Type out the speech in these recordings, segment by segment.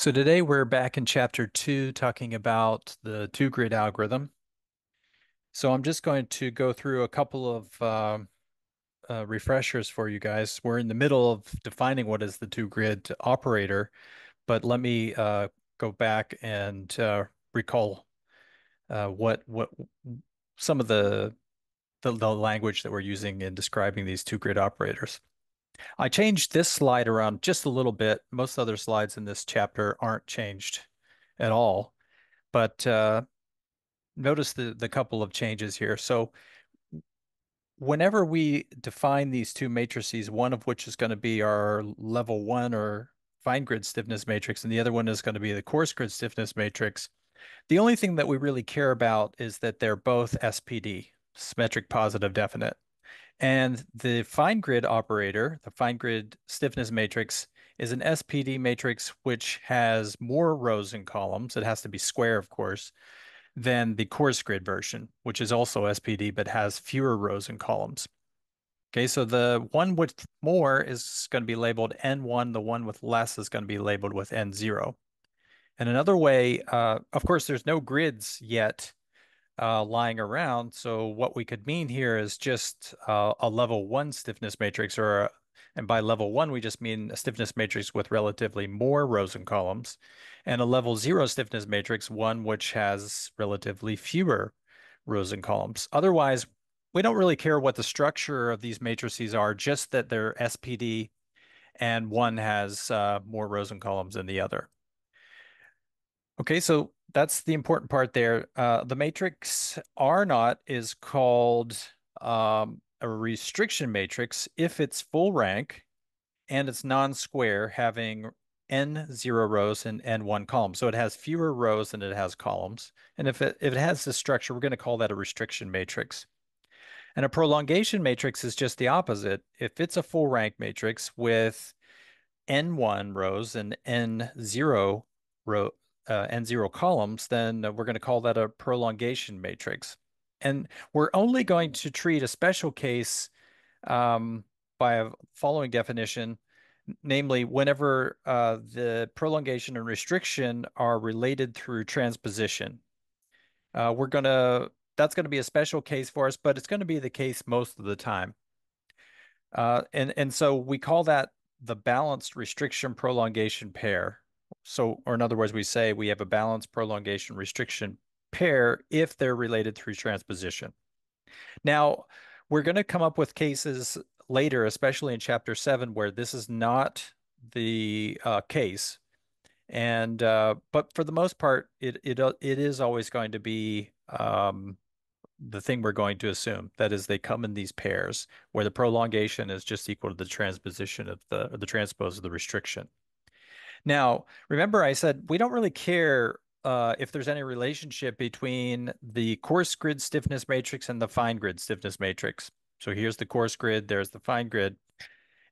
So today we're back in chapter two, talking about the two grid algorithm. So I'm just going to go through a couple of uh, uh, refreshers for you guys. We're in the middle of defining what is the two grid operator, but let me uh, go back and uh, recall uh, what what some of the, the the language that we're using in describing these two grid operators. I changed this slide around just a little bit. Most other slides in this chapter aren't changed at all, but uh, notice the, the couple of changes here. So whenever we define these two matrices, one of which is going to be our level one or fine grid stiffness matrix, and the other one is going to be the coarse grid stiffness matrix, the only thing that we really care about is that they're both SPD, symmetric positive definite. And the fine grid operator, the fine grid stiffness matrix, is an SPD matrix which has more rows and columns. It has to be square, of course, than the coarse grid version, which is also SPD but has fewer rows and columns. Okay, so the one with more is going to be labeled N1. The one with less is going to be labeled with N0. And another way, uh, of course, there's no grids yet uh, lying around. So what we could mean here is just uh, a level one stiffness matrix, or a, and by level one we just mean a stiffness matrix with relatively more rows and columns, and a level zero stiffness matrix, one which has relatively fewer rows and columns. Otherwise, we don't really care what the structure of these matrices are, just that they're SPD and one has uh, more rows and columns than the other. Okay, so that's the important part there. Uh, the matrix R naught is called um, a restriction matrix if it's full rank and it's non-square, having n zero rows and n one column. So it has fewer rows than it has columns. And if it if it has this structure, we're going to call that a restriction matrix. And a prolongation matrix is just the opposite. If it's a full rank matrix with n1 rows and n0 row uh, n0 columns, then we're going to call that a prolongation matrix. And we're only going to treat a special case um, by a following definition, namely whenever uh, the prolongation and restriction are related through transposition. Uh, we're going to, that's going to be a special case for us, but it's going to be the case most of the time. Uh, and, and so we call that the balanced restriction prolongation pair. So, or in other words, we say we have a balanced prolongation restriction pair if they're related through transposition. Now, we're going to come up with cases later, especially in chapter seven, where this is not the uh, case. And uh, but for the most part, it it it is always going to be um, the thing we're going to assume. That is, they come in these pairs where the prolongation is just equal to the transposition of the the transpose of the restriction. Now, remember I said we don't really care uh, if there's any relationship between the coarse grid stiffness matrix and the fine grid stiffness matrix. So here's the coarse grid, there's the fine grid.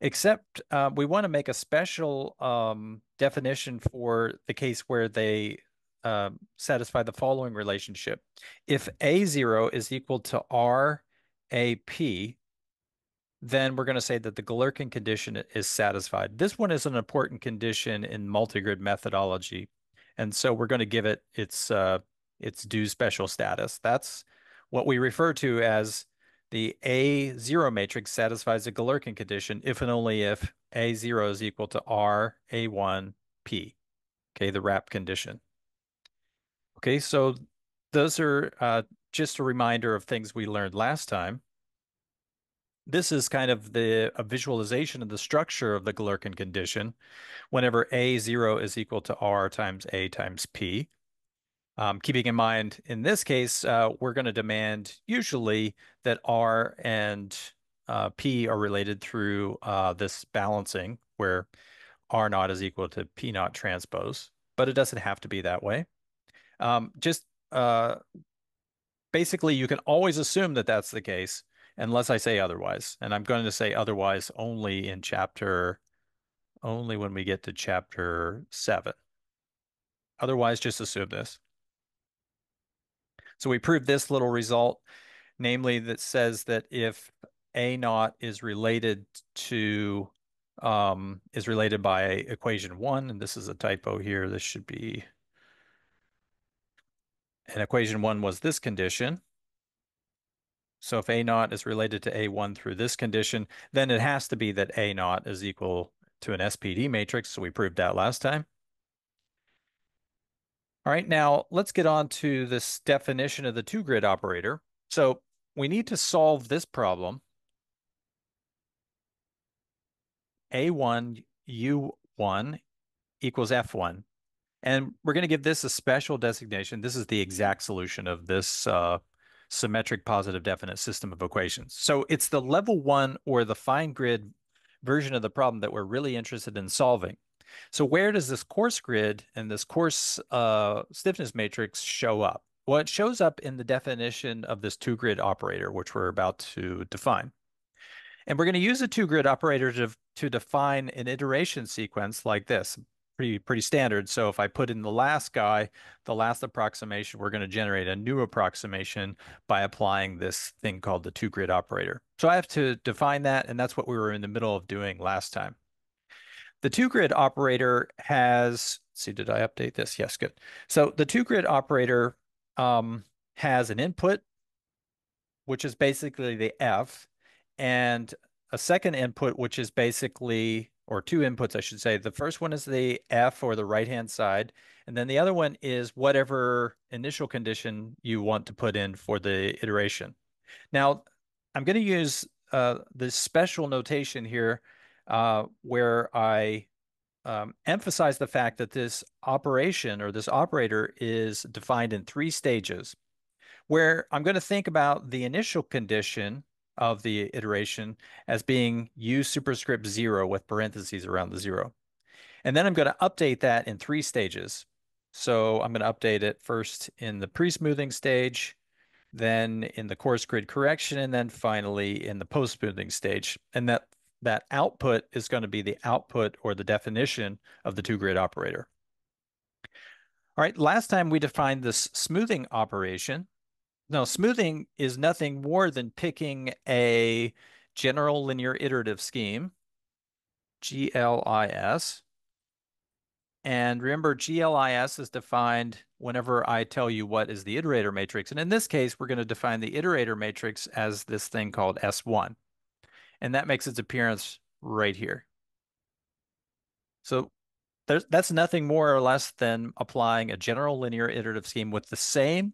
Except uh, we want to make a special um, definition for the case where they uh, satisfy the following relationship. If A0 is equal to RAP, then we're going to say that the Galerkin condition is satisfied. This one is an important condition in multigrid methodology. And so we're going to give it its uh, its due special status. That's what we refer to as the A0 matrix satisfies the Galerkin condition if and only if A0 is equal to R A1 P. Okay, the wrap condition. Okay, so those are uh, just a reminder of things we learned last time this is kind of the a visualization of the structure of the Galerkin condition whenever A0 is equal to R times A times P. Um, keeping in mind, in this case, uh, we're going to demand usually that R and uh, P are related through uh, this balancing where R naught is equal to P naught transpose, but it doesn't have to be that way. Um, just uh, basically, you can always assume that that's the case unless I say otherwise. And I'm going to say otherwise only in chapter, only when we get to chapter seven. Otherwise, just assume this. So we proved this little result, namely that says that if A naught is related to um, is related by equation one, and this is a typo here. This should be, and equation one was this condition. So if A naught is related to A1 through this condition, then it has to be that A naught is equal to an SPD matrix. So we proved that last time. All right, now let's get on to this definition of the two grid operator. So we need to solve this problem. A1 U1 equals F1. And we're going to give this a special designation. This is the exact solution of this uh, symmetric positive definite system of equations. So it's the level one or the fine grid version of the problem that we're really interested in solving. So where does this coarse grid and this coarse uh, stiffness matrix show up? Well, it shows up in the definition of this two grid operator, which we're about to define. And we're going to use a two grid operator to, to define an iteration sequence like this pretty pretty standard. So if I put in the last guy, the last approximation, we're going to generate a new approximation by applying this thing called the two grid operator. So I have to define that, and that's what we were in the middle of doing last time. The two grid operator has, see, did I update this? Yes, good. So the two grid operator um, has an input, which is basically the F, and a second input, which is basically or two inputs, I should say. The first one is the F or the right-hand side, and then the other one is whatever initial condition you want to put in for the iteration. Now, I'm going to use uh, this special notation here uh, where I um, emphasize the fact that this operation or this operator is defined in three stages, where I'm going to think about the initial condition of the iteration as being u superscript zero with parentheses around the zero. And then I'm going to update that in three stages. So I'm going to update it first in the pre-smoothing stage, then in the coarse grid correction, and then finally in the post-smoothing stage. And that, that output is going to be the output or the definition of the two-grid operator. All right, last time we defined this smoothing operation no, smoothing is nothing more than picking a general linear iterative scheme, GLIS. And remember, GLIS is defined whenever I tell you what is the iterator matrix. And in this case, we're going to define the iterator matrix as this thing called S1. And that makes its appearance right here. So there's, that's nothing more or less than applying a general linear iterative scheme with the same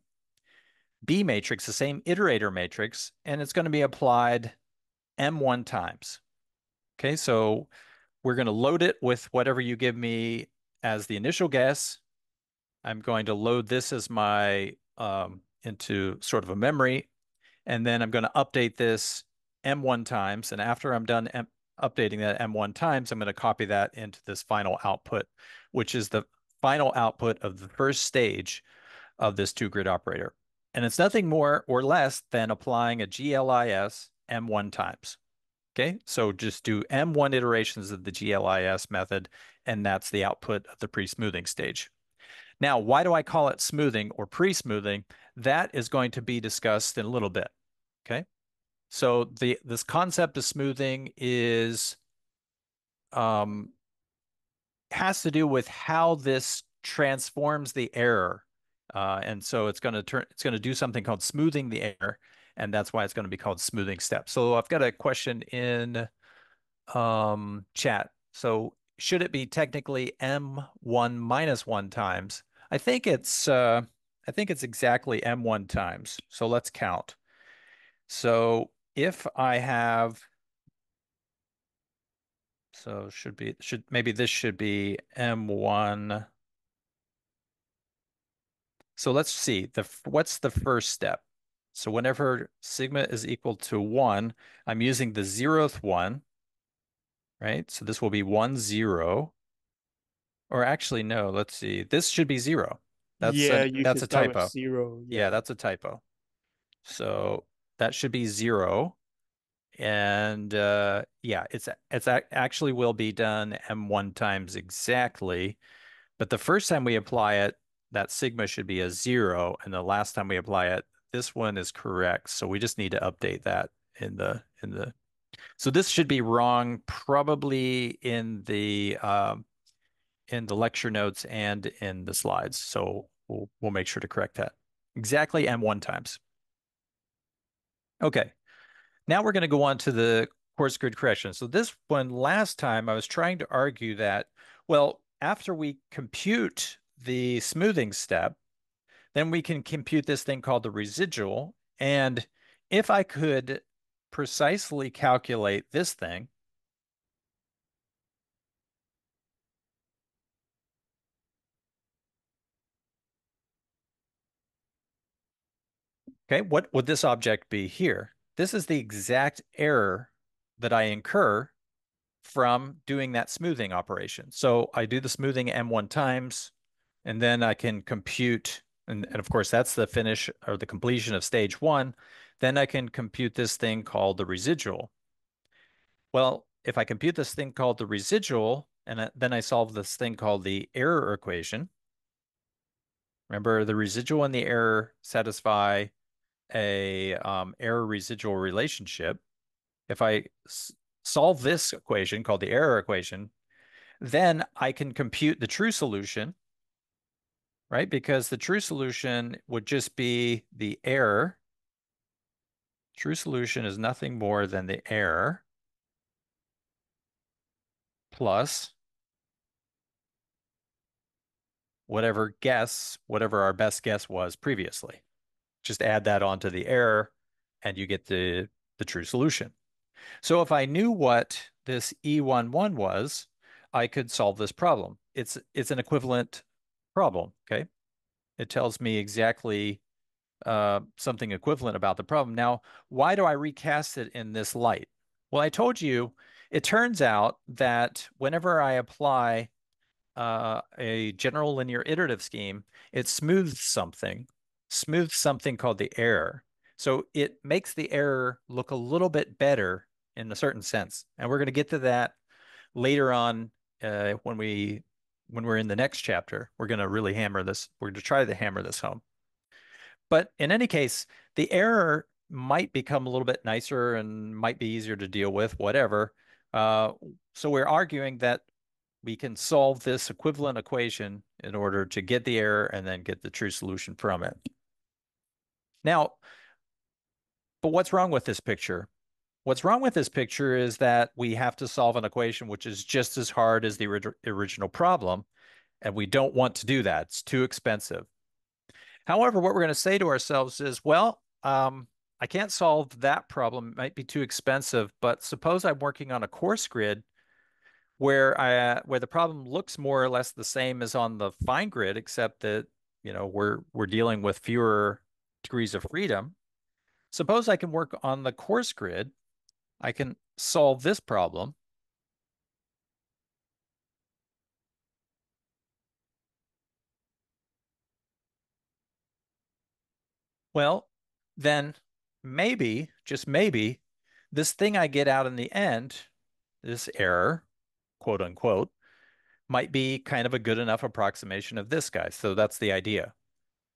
B matrix, the same iterator matrix, and it's going to be applied M1 times. Okay, so we're going to load it with whatever you give me as the initial guess. I'm going to load this as my um, into sort of a memory, and then I'm going to update this M1 times. And after I'm done M updating that M1 times, I'm going to copy that into this final output, which is the final output of the first stage of this two grid operator. And it's nothing more or less than applying a GLIS M1 times. Okay, so just do M1 iterations of the GLIS method, and that's the output of the pre-smoothing stage. Now, why do I call it smoothing or pre-smoothing? That is going to be discussed in a little bit. Okay, so the this concept of smoothing is um, has to do with how this transforms the error uh, and so it's going to turn, it's going to do something called smoothing the air, and that's why it's going to be called smoothing step. So I've got a question in um, chat. So should it be technically M1 minus one times? I think it's, uh, I think it's exactly M1 times. So let's count. So if I have, so should be, should, maybe this should be M1 so let's see, the what's the first step? So whenever sigma is equal to 1, I'm using the zeroth one, right? So this will be one zero, Or actually, no, let's see. This should be 0. That's yeah, a, that's a typo. Zero. Yeah. yeah, that's a typo. So that should be 0. And uh, yeah, it's it's actually will be done M1 times exactly. But the first time we apply it, that sigma should be a zero. And the last time we apply it, this one is correct. So we just need to update that in the in the So this should be wrong probably in the uh, in the lecture notes and in the slides. So we'll, we'll make sure to correct that. Exactly M1 times. Okay, now we're going to go on to the coarse grid correction. So this one last time I was trying to argue that, well, after we compute the smoothing step, then we can compute this thing called the residual. And if I could precisely calculate this thing, okay, what would this object be here? This is the exact error that I incur from doing that smoothing operation. So I do the smoothing M1 times, and then I can compute, and, and of course that's the finish or the completion of stage one. Then I can compute this thing called the residual. Well, if I compute this thing called the residual, and then I solve this thing called the error equation, remember the residual and the error satisfy a um, error residual relationship. If I solve this equation called the error equation, then I can compute the true solution, right? Because the true solution would just be the error. True solution is nothing more than the error plus whatever guess, whatever our best guess was previously. Just add that onto the error and you get the, the true solution. So if I knew what this E11 was, I could solve this problem. It's it's an equivalent problem, okay? It tells me exactly uh, something equivalent about the problem. Now, why do I recast it in this light? Well, I told you, it turns out that whenever I apply uh, a general linear iterative scheme, it smooths something, smooths something called the error. So it makes the error look a little bit better in a certain sense. And we're going to get to that later on uh, when we when we're in the next chapter. We're going to really hammer this. We're going to try to hammer this home. But in any case, the error might become a little bit nicer and might be easier to deal with, whatever. Uh, so we're arguing that we can solve this equivalent equation in order to get the error and then get the true solution from it. Now, but what's wrong with this picture? What's wrong with this picture is that we have to solve an equation which is just as hard as the original problem, and we don't want to do that. It's too expensive. However, what we're going to say to ourselves is, well, um, I can't solve that problem. It might be too expensive, but suppose I'm working on a coarse grid where I where the problem looks more or less the same as on the fine grid, except that you know we're we're dealing with fewer degrees of freedom. Suppose I can work on the coarse grid I can solve this problem. Well, then maybe, just maybe, this thing I get out in the end, this error, quote unquote, might be kind of a good enough approximation of this guy. So that's the idea.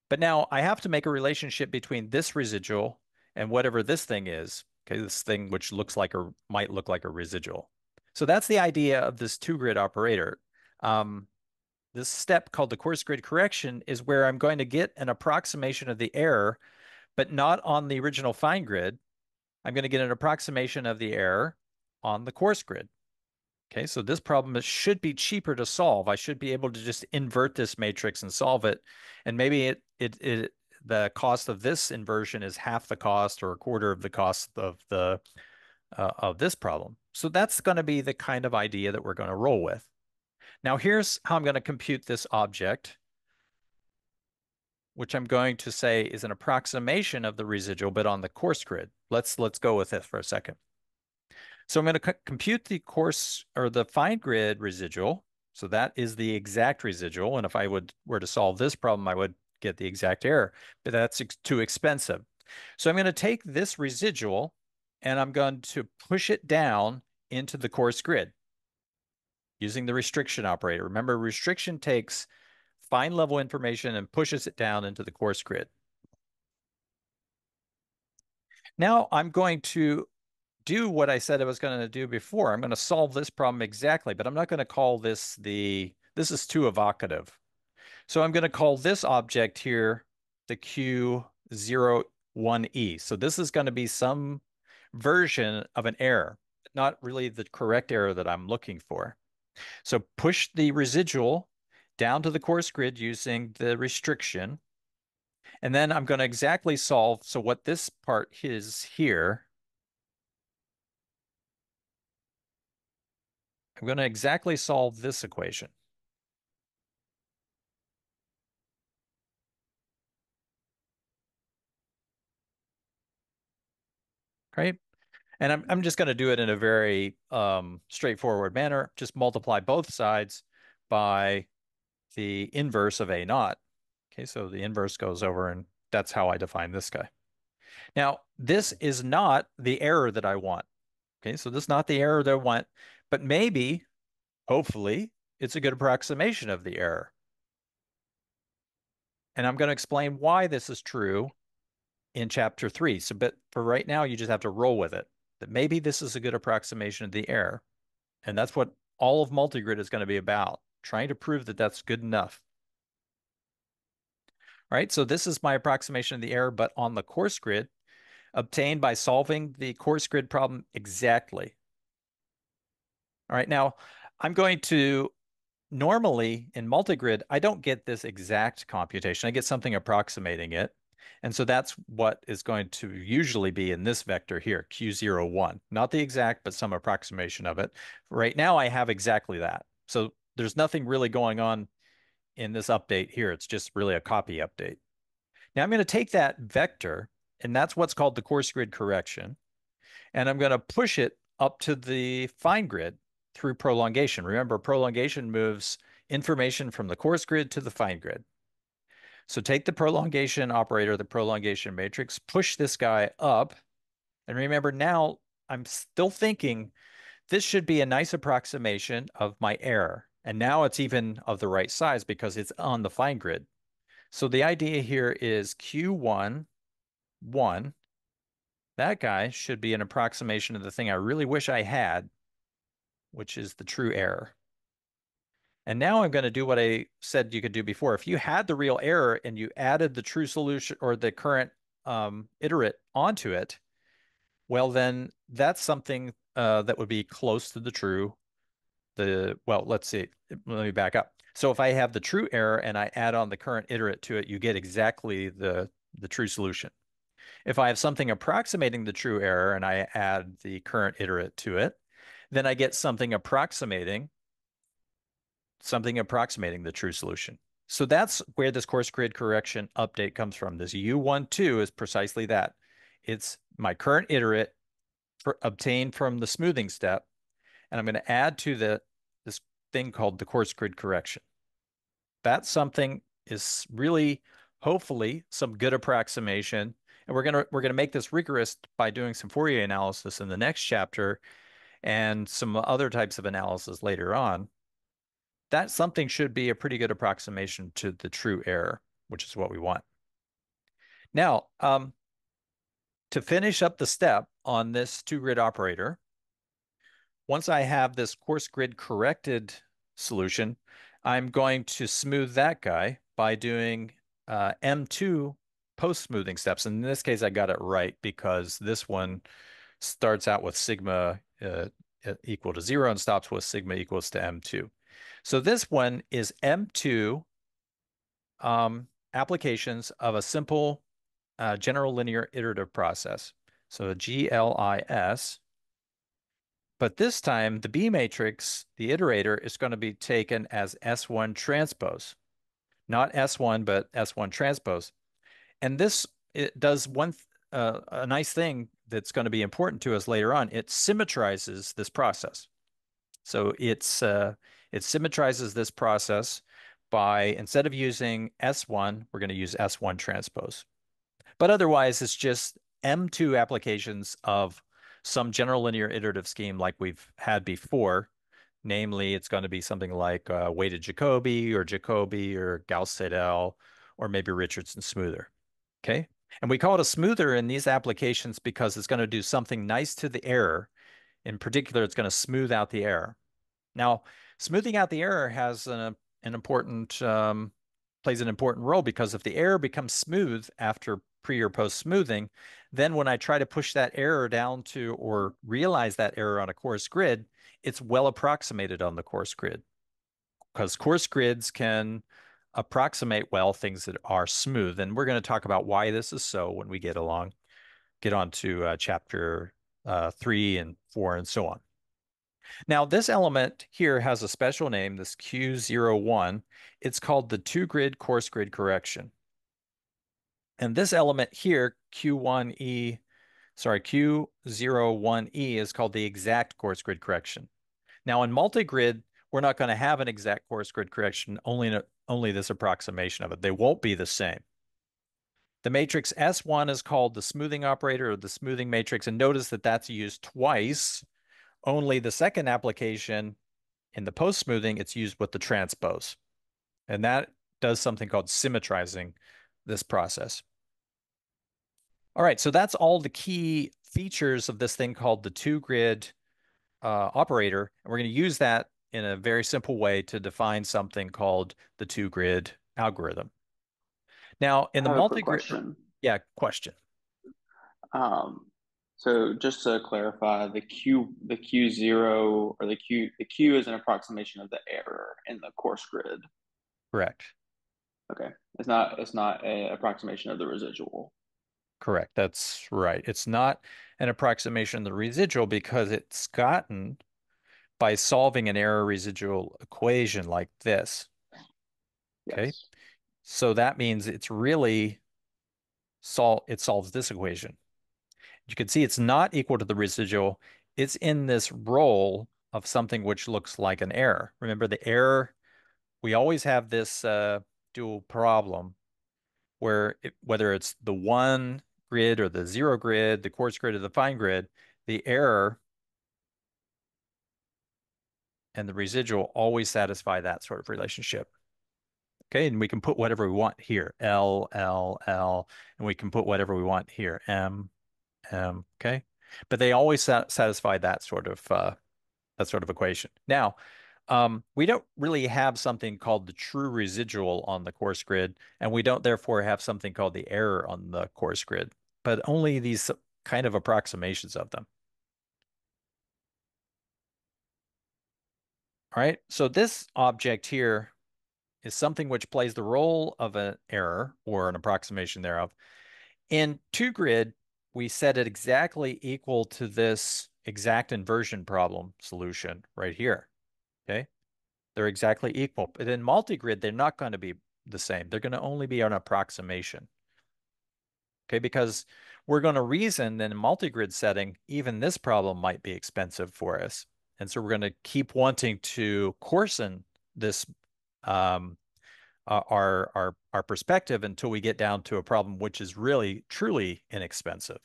But now I have to make a relationship between this residual and whatever this thing is. Okay, this thing which looks like or might look like a residual. So that's the idea of this two grid operator. Um, this step called the coarse grid correction is where I'm going to get an approximation of the error, but not on the original fine grid. I'm going to get an approximation of the error on the coarse grid. Okay, so this problem should be cheaper to solve. I should be able to just invert this matrix and solve it. And maybe it it it the cost of this inversion is half the cost or a quarter of the cost of the uh, of this problem. So that's going to be the kind of idea that we're going to roll with. Now here's how I'm going to compute this object, which I'm going to say is an approximation of the residual, but on the coarse grid. Let's let's go with it for a second. So I'm going to compute the coarse or the fine grid residual. So that is the exact residual. And if I would were to solve this problem, I would get the exact error, but that's ex too expensive. So I'm going to take this residual and I'm going to push it down into the coarse grid using the restriction operator. Remember, restriction takes fine level information and pushes it down into the coarse grid. Now I'm going to do what I said I was going to do before. I'm going to solve this problem exactly, but I'm not going to call this the, this is too evocative. So I'm going to call this object here the Q01E. So this is going to be some version of an error, not really the correct error that I'm looking for. So push the residual down to the coarse grid using the restriction. And then I'm going to exactly solve. So what this part is here, I'm going to exactly solve this equation. Right? And I'm, I'm just going to do it in a very um, straightforward manner. Just multiply both sides by the inverse of A naught. Okay, so the inverse goes over and that's how I define this guy. Now, this is not the error that I want. Okay, so this is not the error that I want, but maybe, hopefully, it's a good approximation of the error. And I'm going to explain why this is true in chapter three. So, but for right now, you just have to roll with it that maybe this is a good approximation of the error. And that's what all of multigrid is going to be about, trying to prove that that's good enough. All right, so this is my approximation of the error, but on the coarse grid, obtained by solving the coarse grid problem exactly. All right, now I'm going to normally in multigrid, I don't get this exact computation. I get something approximating it. And so that's what is going to usually be in this vector here, Q01. Not the exact, but some approximation of it. Right now I have exactly that. So there's nothing really going on in this update here. It's just really a copy update. Now I'm going to take that vector, and that's what's called the coarse grid correction, and I'm going to push it up to the fine grid through prolongation. Remember, prolongation moves information from the coarse grid to the fine grid. So take the prolongation operator, the prolongation matrix, push this guy up. And remember now, I'm still thinking this should be a nice approximation of my error. And now it's even of the right size because it's on the fine grid. So the idea here is Q1, 1. That guy should be an approximation of the thing I really wish I had, which is the true error. And now I'm going to do what I said you could do before. If you had the real error and you added the true solution or the current um, iterate onto it, well, then that's something uh, that would be close to the true. The well, let's see. Let me back up. So if I have the true error and I add on the current iterate to it, you get exactly the the true solution. If I have something approximating the true error and I add the current iterate to it, then I get something approximating something approximating the true solution. So that's where this coarse grid correction update comes from. This U12 is precisely that. It's my current iterate for, obtained from the smoothing step, and I'm going to add to the this thing called the coarse grid correction. That something is really, hopefully, some good approximation. And we're gonna we're gonna make this rigorous by doing some Fourier analysis in the next chapter, and some other types of analysis later on that something should be a pretty good approximation to the true error, which is what we want. Now, um, to finish up the step on this two grid operator, once I have this coarse grid corrected solution, I'm going to smooth that guy by doing uh, M2 post smoothing steps. And in this case, I got it right because this one starts out with sigma uh, equal to zero and stops with sigma equals to M2. So this one is M2 um, applications of a simple uh, general linear iterative process. So GLIS. But this time, the B matrix, the iterator, is going to be taken as S1 transpose. Not S1, but S1 transpose. And this it does one uh, a nice thing that's going to be important to us later on. It symmetrizes this process. So it's uh, it symmetrizes this process by, instead of using S1, we're going to use S1 transpose. But otherwise, it's just M2 applications of some general linear iterative scheme like we've had before. Namely, it's going to be something like uh, weighted Jacobi or Jacobi or Gauss-Seidel or maybe Richardson smoother. Okay, And we call it a smoother in these applications because it's going to do something nice to the error. In particular, it's going to smooth out the error. Now, smoothing out the error has an, an important um, plays an important role because if the error becomes smooth after pre or post smoothing, then when I try to push that error down to or realize that error on a coarse grid, it's well approximated on the coarse grid because coarse grids can approximate well things that are smooth. And we're going to talk about why this is so when we get along, get on to uh, chapter uh, three and four and so on. Now, this element here has a special name, this Q01. It's called the two grid coarse grid correction. And this element here, Q1E, sorry, Q01E is called the exact coarse grid correction. Now in multi-grid, we're not going to have an exact coarse grid correction, only, a, only this approximation of it. They won't be the same. The matrix S1 is called the smoothing operator or the smoothing matrix. And notice that that's used twice. Only the second application in the post smoothing, it's used with the transpose. And that does something called symmetrizing this process. All right, so that's all the key features of this thing called the two grid uh, operator. And we're going to use that in a very simple way to define something called the two grid algorithm. Now, in the multi grid, yeah, question. Um, so just to clarify, the Q the Q zero or the Q the Q is an approximation of the error in the coarse grid. Correct. Okay. It's not it's not an approximation of the residual. Correct. That's right. It's not an approximation of the residual because it's gotten by solving an error residual equation like this. Okay. Yes. So that means it's really sol it solves this equation. You can see it's not equal to the residual. It's in this role of something which looks like an error. Remember the error, we always have this uh, dual problem where it, whether it's the one grid or the zero grid, the coarse grid or the fine grid, the error and the residual always satisfy that sort of relationship. Okay, and we can put whatever we want here, L, L, L, and we can put whatever we want here, M, M, okay? But they always satisfy that sort of uh, that sort of equation. Now, um, we don't really have something called the true residual on the coarse grid, and we don't therefore have something called the error on the coarse grid, but only these kind of approximations of them. All right, so this object here is something which plays the role of an error or an approximation thereof. In two grid, we set it exactly equal to this exact inversion problem solution right here. Okay. They're exactly equal. But in multi-grid, they're not going to be the same. They're going to only be an approximation. Okay, because we're going to reason in a multi-grid setting, even this problem might be expensive for us. And so we're going to keep wanting to coarsen this um, uh, our our our perspective until we get down to a problem which is really truly inexpensive.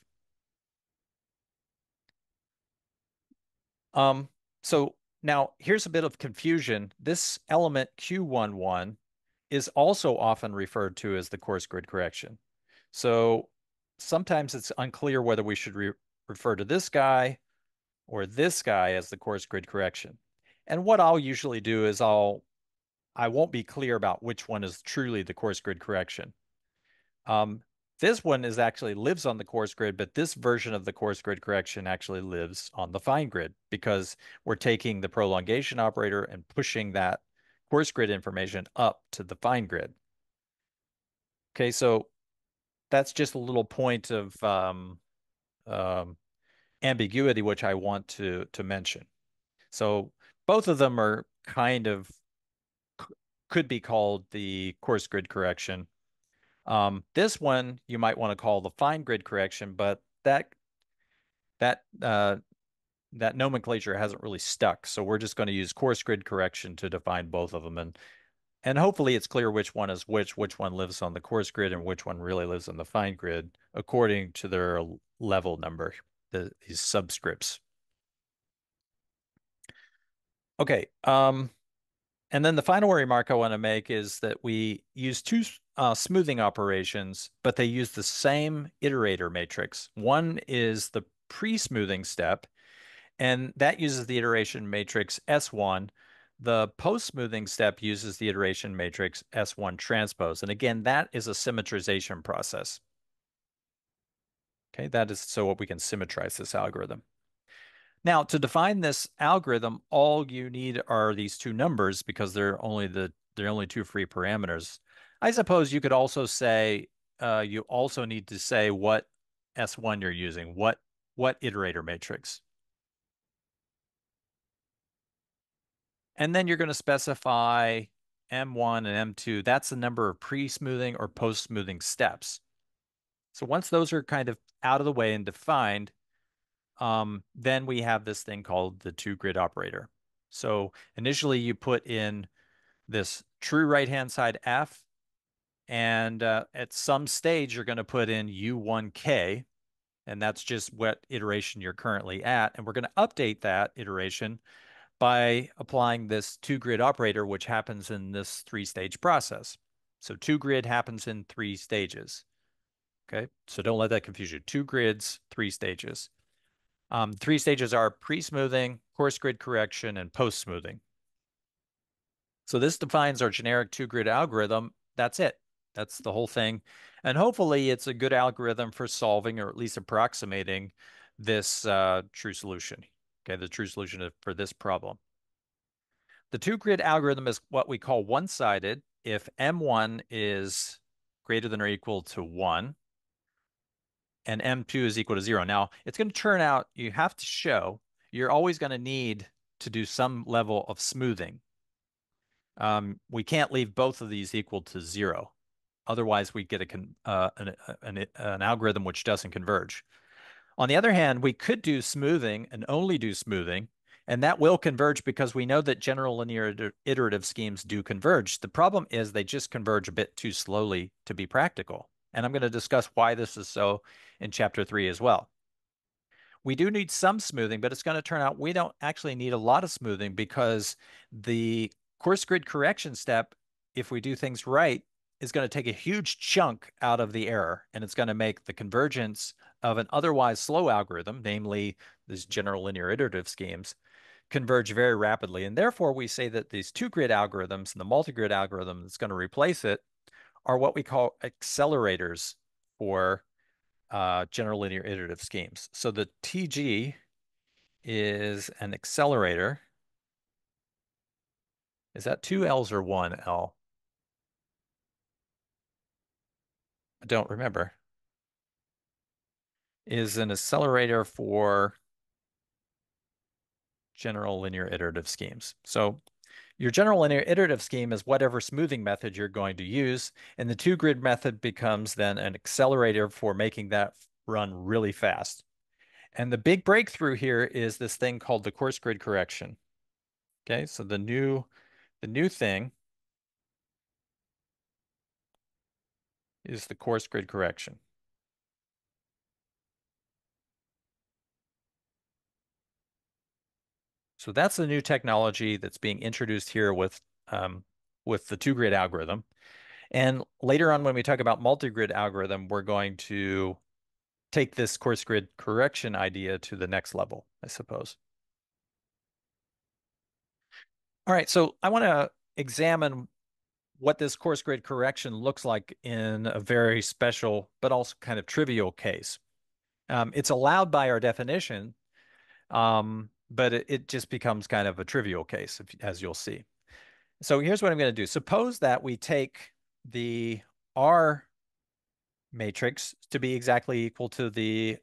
Um, so now, here's a bit of confusion. This element Q11 is also often referred to as the coarse grid correction. So sometimes it's unclear whether we should re refer to this guy or this guy as the coarse grid correction. And what I'll usually do is I'll I won't be clear about which one is truly the coarse grid correction. Um, this one is actually lives on the coarse grid, but this version of the coarse grid correction actually lives on the fine grid because we're taking the prolongation operator and pushing that coarse grid information up to the fine grid. Okay, so that's just a little point of um, um, ambiguity which I want to to mention. So both of them are kind of could be called the coarse grid correction. Um, this one you might want to call the fine grid correction, but that that uh, that nomenclature hasn't really stuck. So we're just going to use coarse grid correction to define both of them, and and hopefully it's clear which one is which, which one lives on the coarse grid, and which one really lives on the fine grid according to their level number, the, these subscripts. Okay. Um, And then the final remark I want to make is that we use two uh, smoothing operations, but they use the same iterator matrix. One is the pre-smoothing step, and that uses the iteration matrix S1. The post-smoothing step uses the iteration matrix S1 transpose. And again, that is a symmetrization process. Okay, that is so what we can symmetrize this algorithm. Now, to define this algorithm, all you need are these two numbers because they're only the they're only two free parameters. I suppose you could also say uh, you also need to say what S1 you're using, what what iterator matrix. And then you're going to specify M1 and M2. That's the number of pre-smoothing or post-smoothing steps. So once those are kind of out of the way and defined, um, then we have this thing called the two grid operator. So initially you put in this true right-hand side F, and uh, at some stage you're going to put in U1K, and that's just what iteration you're currently at. And we're going to update that iteration by applying this two grid operator, which happens in this three stage process. So two grid happens in three stages. Okay, so don't let that confuse you. Two grids, three stages. Um, three stages are pre-smoothing, coarse grid correction, and post-smoothing. So this defines our generic two-grid algorithm. That's it. That's the whole thing. And hopefully it's a good algorithm for solving or at least approximating this uh, true solution. Okay, the true solution for this problem. The two-grid algorithm is what we call one-sided if M1 is greater than or equal to 1 and M2 is equal to zero. Now, it's going to turn out you have to show you're always going to need to do some level of smoothing. Um, we can't leave both of these equal to zero. Otherwise, we get a uh, an, an, an algorithm which doesn't converge. On the other hand, we could do smoothing and only do smoothing, and that will converge because we know that general linear iterative schemes do converge. The problem is they just converge a bit too slowly to be practical. And I'm going to discuss why this is so in chapter three as well. We do need some smoothing, but it's going to turn out we don't actually need a lot of smoothing because the coarse grid correction step, if we do things right, is going to take a huge chunk out of the error and it's going to make the convergence of an otherwise slow algorithm, namely these general linear iterative schemes, converge very rapidly. And therefore, we say that these two grid algorithms and the multi grid algorithm that's going to replace it are what we call accelerators for uh, general linear iterative schemes. So the TG is an accelerator. Is that two L's or one L? I don't remember. Is an accelerator for general linear iterative schemes. So your general iterative scheme is whatever smoothing method you're going to use, and the two grid method becomes then an accelerator for making that run really fast. And the big breakthrough here is this thing called the coarse grid correction. Okay, so the new the new thing is the coarse grid correction. So that's the new technology that's being introduced here with um, with the two grid algorithm. And later on, when we talk about multi-grid algorithm, we're going to take this coarse grid correction idea to the next level, I suppose. All right, so I want to examine what this coarse grid correction looks like in a very special, but also kind of trivial case. Um, it's allowed by our definition, um, but it, it just becomes kind of a trivial case, if, as you'll see. So here's what I'm going to do. Suppose that we take the R matrix to be exactly equal to the,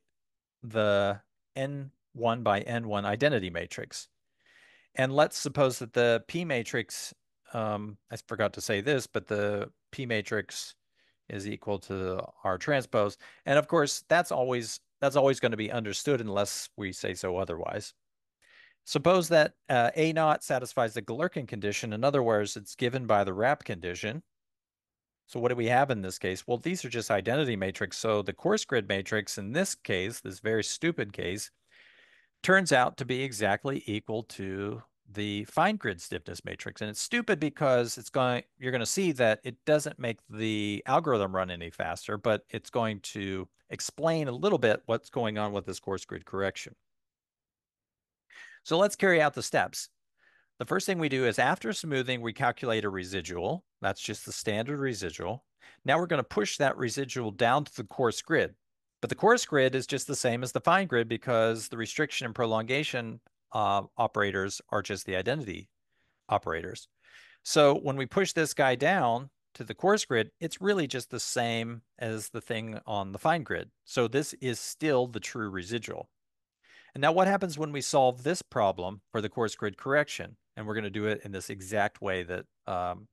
the N1 by N1 identity matrix. And let's suppose that the P matrix, um, I forgot to say this, but the P matrix is equal to R transpose. And of course, that's always that's always going to be understood unless we say so otherwise. Suppose that uh, A naught satisfies the Galerkin condition. In other words, it's given by the wrap condition. So what do we have in this case? Well, these are just identity matrix. So the coarse grid matrix in this case, this very stupid case, turns out to be exactly equal to the fine grid stiffness matrix. And it's stupid because it's going, you're going to see that it doesn't make the algorithm run any faster, but it's going to explain a little bit what's going on with this coarse grid correction. So let's carry out the steps. The first thing we do is after smoothing, we calculate a residual. That's just the standard residual. Now we're going to push that residual down to the coarse grid. But the coarse grid is just the same as the fine grid because the restriction and prolongation uh, operators are just the identity operators. So when we push this guy down to the coarse grid, it's really just the same as the thing on the fine grid. So this is still the true residual. And now what happens when we solve this problem for the coarse grid correction? And we're going to do it in this exact way that um,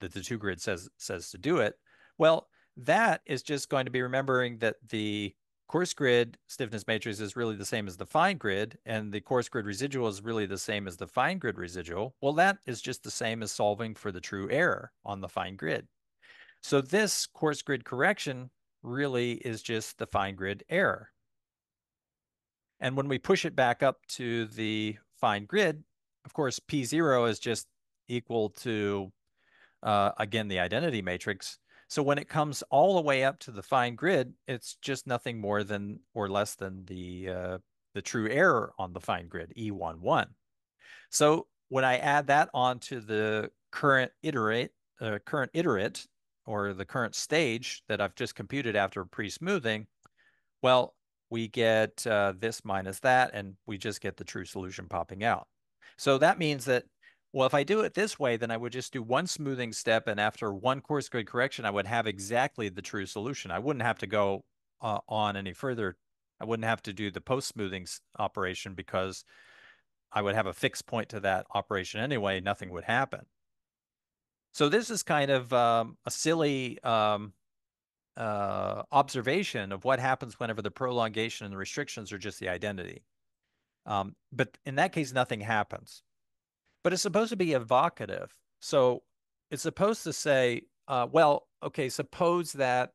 that the two grid says says to do it. Well, that is just going to be remembering that the coarse grid stiffness matrix is really the same as the fine grid, and the coarse grid residual is really the same as the fine grid residual. Well, that is just the same as solving for the true error on the fine grid. So this coarse grid correction really is just the fine grid error. And when we push it back up to the fine grid, of course, P0 is just equal to, uh, again, the identity matrix. So when it comes all the way up to the fine grid, it's just nothing more than or less than the uh, the true error on the fine grid, E11. So when I add that onto the current iterate, uh, current iterate, or the current stage that I've just computed after pre-smoothing, well, we get uh, this minus that, and we just get the true solution popping out. So that means that well, if I do it this way, then I would just do one smoothing step, and after one coarse grid correction, I would have exactly the true solution. I wouldn't have to go uh, on any further. I wouldn't have to do the post-smoothing operation because I would have a fixed point to that operation anyway. Nothing would happen. So this is kind of um, a silly um, uh, observation of what happens whenever the prolongation and the restrictions are just the identity. Um, but in that case, nothing happens but it's supposed to be evocative. So it's supposed to say, uh, well, okay, suppose that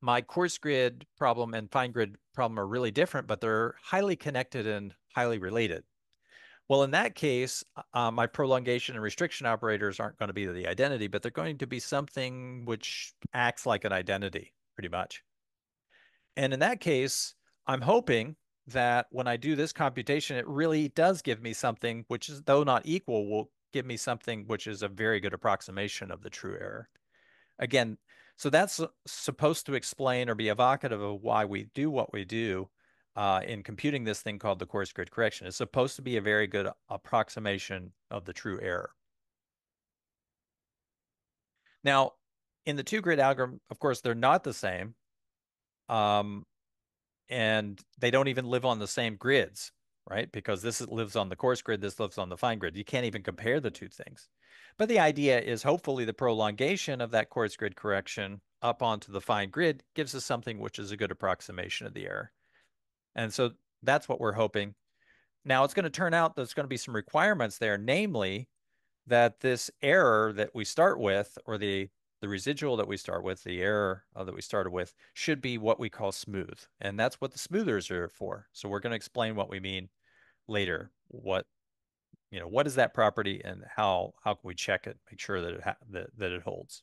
my coarse grid problem and fine grid problem are really different, but they're highly connected and highly related. Well, in that case, uh, my prolongation and restriction operators aren't going to be the identity, but they're going to be something which acts like an identity pretty much. And in that case, I'm hoping that when I do this computation, it really does give me something which is, though not equal, will give me something which is a very good approximation of the true error. Again, so that's supposed to explain or be evocative of why we do what we do uh, in computing this thing called the coarse grid correction. It's supposed to be a very good approximation of the true error. Now, in the two grid algorithm, of course, they're not the same. Um, and they don't even live on the same grids, right? Because this lives on the coarse grid, this lives on the fine grid. You can't even compare the two things. But the idea is hopefully the prolongation of that coarse grid correction up onto the fine grid gives us something which is a good approximation of the error. And so that's what we're hoping. Now it's going to turn out there's going to be some requirements there, namely that this error that we start with, or the the residual that we start with, the error uh, that we started with, should be what we call smooth. And that's what the smoothers are for. So we're going to explain what we mean later. What, you know, what is that property and how, how can we check it, make sure that it, that, that it holds.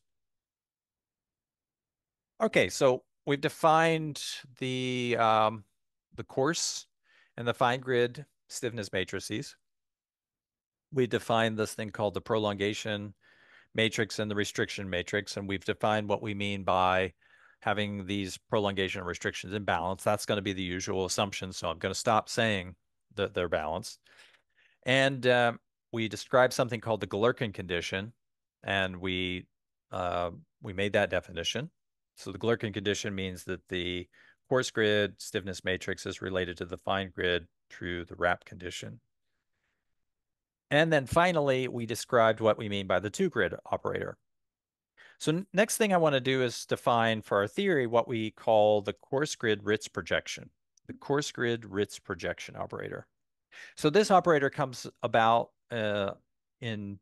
Okay, so we've defined the, um, the coarse and the fine grid stiffness matrices. We defined this thing called the prolongation matrix and the restriction matrix, and we've defined what we mean by having these prolongation restrictions in balance. That's going to be the usual assumption. So I'm going to stop saying that they're balanced. And uh, we described something called the Galerkin condition, and we uh, we made that definition. So the Galerkin condition means that the coarse grid stiffness matrix is related to the fine grid through the RAP condition. And then finally, we described what we mean by the two-grid operator. So next thing I want to do is define for our theory what we call the coarse grid Ritz projection, the coarse grid Ritz projection operator. So this operator comes about uh, in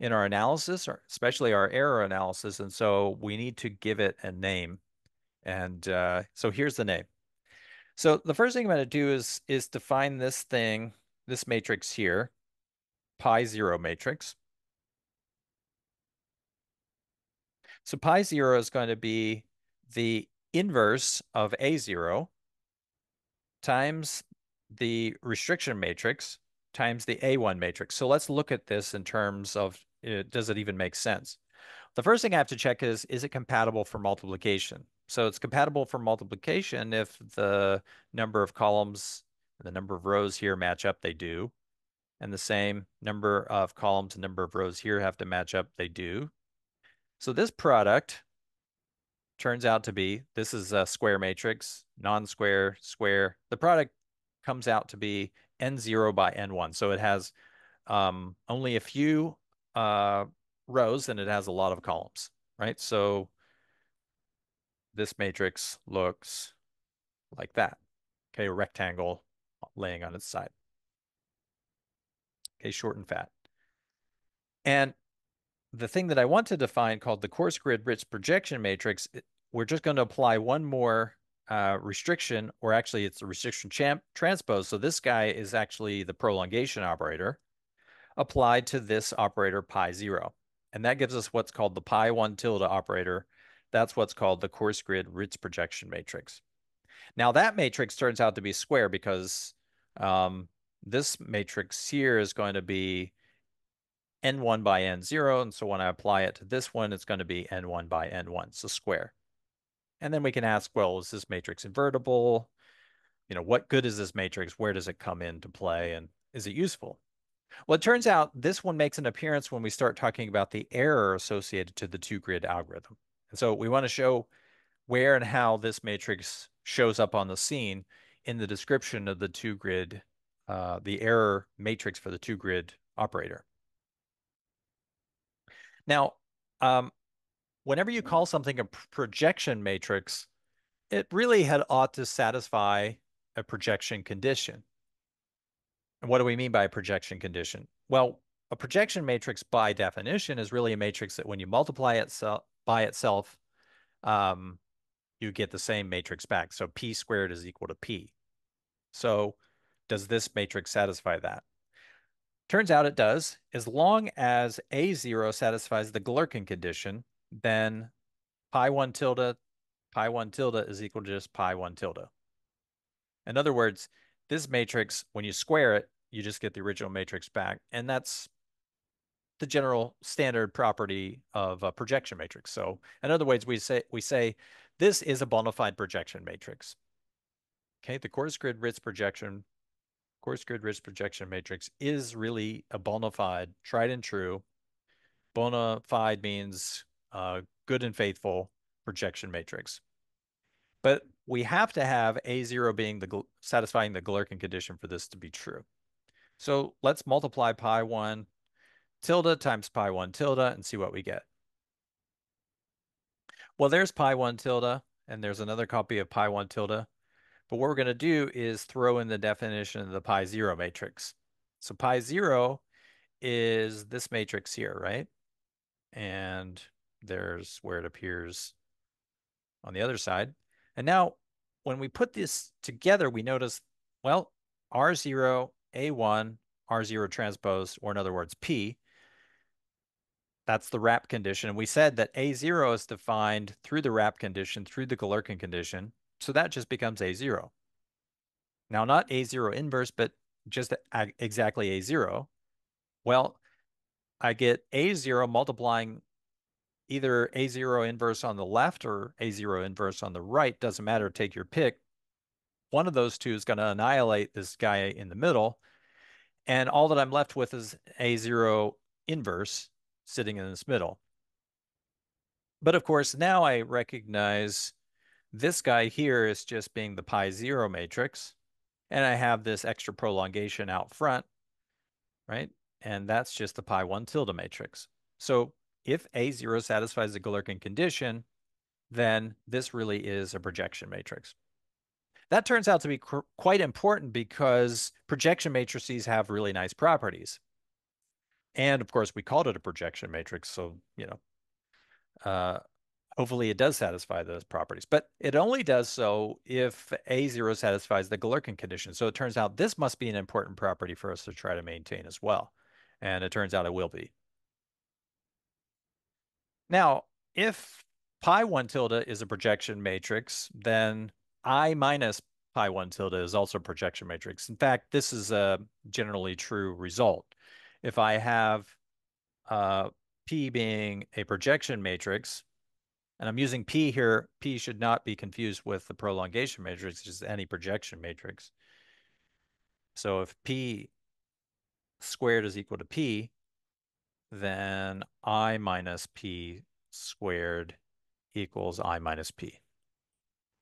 in our analysis, or especially our error analysis, and so we need to give it a name. And uh, so here's the name. So the first thing I'm going to do is is define this thing, this matrix here, pi zero matrix. So pi zero is going to be the inverse of A zero times the restriction matrix times the A1 matrix. So let's look at this in terms of uh, does it even make sense? The first thing I have to check is, is it compatible for multiplication? So it's compatible for multiplication if the number of columns the number of rows here match up, they do. And the same number of columns and number of rows here have to match up, they do. So this product turns out to be, this is a square matrix, non-square, square. The product comes out to be n0 by n1. So it has um, only a few uh, rows and it has a lot of columns, right? So this matrix looks like that. Okay, a rectangle laying on its side. Okay, short and fat. And the thing that I want to define called the coarse grid Ritz projection matrix, we're just going to apply one more uh, restriction, or actually it's a restriction champ transpose. So this guy is actually the prolongation operator applied to this operator pi zero. And that gives us what's called the pi one tilde operator. That's what's called the coarse grid Ritz projection matrix. Now that matrix turns out to be square because um, this matrix here is going to be n1 by n0. And so when I apply it to this one, it's going to be n1 by n1, so square. And then we can ask, well, is this matrix invertible? You know, what good is this matrix? Where does it come into play? And is it useful? Well, it turns out this one makes an appearance when we start talking about the error associated to the two grid algorithm. And so we want to show where and how this matrix shows up on the scene in the description of the two grid, uh, the error matrix for the two grid operator. Now, um, whenever you call something a projection matrix, it really had ought to satisfy a projection condition. And what do we mean by a projection condition? Well, a projection matrix by definition is really a matrix that when you multiply it by itself, um, you get the same matrix back. So p squared is equal to p. So does this matrix satisfy that? Turns out it does. As long as A0 satisfies the Galerkin condition, then pi 1 tilde, pi 1 tilde is equal to just pi 1 tilde. In other words, this matrix, when you square it, you just get the original matrix back. And that's the general standard property of a projection matrix. So in other words, we say we say this is a bona fide projection matrix. Okay, the coarse grid Ritz projection, coarse grid Ritz projection matrix is really a bona fide, tried and true. Bona fide means uh, good and faithful projection matrix. But we have to have A0 being the satisfying the Galerkin condition for this to be true. So let's multiply pi 1 tilde times pi 1 tilde and see what we get. Well, there's pi 1 tilde, and there's another copy of pi 1 tilde. But what we're going to do is throw in the definition of the pi 0 matrix. So pi 0 is this matrix here, right? And there's where it appears on the other side. And now when we put this together, we notice, well, R0, A1, R0 transpose, or in other words, P, that's the RAP condition. And we said that A0 is defined through the RAP condition, through the Galerkin condition. So that just becomes A0. Now, not A0 inverse, but just exactly A0. Well, I get A0 multiplying either A0 inverse on the left or A0 inverse on the right, doesn't matter, take your pick. One of those two is going to annihilate this guy in the middle. And all that I'm left with is A0 inverse sitting in this middle. But of course, now I recognize this guy here is just being the pi zero matrix. And I have this extra prolongation out front, right? And that's just the pi one tilde matrix. So if A0 satisfies the Galerkin condition, then this really is a projection matrix. That turns out to be quite important because projection matrices have really nice properties. And of course, we called it a projection matrix. So, you know, uh, hopefully it does satisfy those properties. But it only does so if A0 satisfies the Galerkin condition. So it turns out this must be an important property for us to try to maintain as well. And it turns out it will be. Now, if pi 1 tilde is a projection matrix, then I minus pi 1 tilde is also a projection matrix. In fact, this is a generally true result. If I have uh, P being a projection matrix, and I'm using P here, P should not be confused with the prolongation matrix, just any projection matrix. So if P squared is equal to P, then I minus P squared equals I minus P.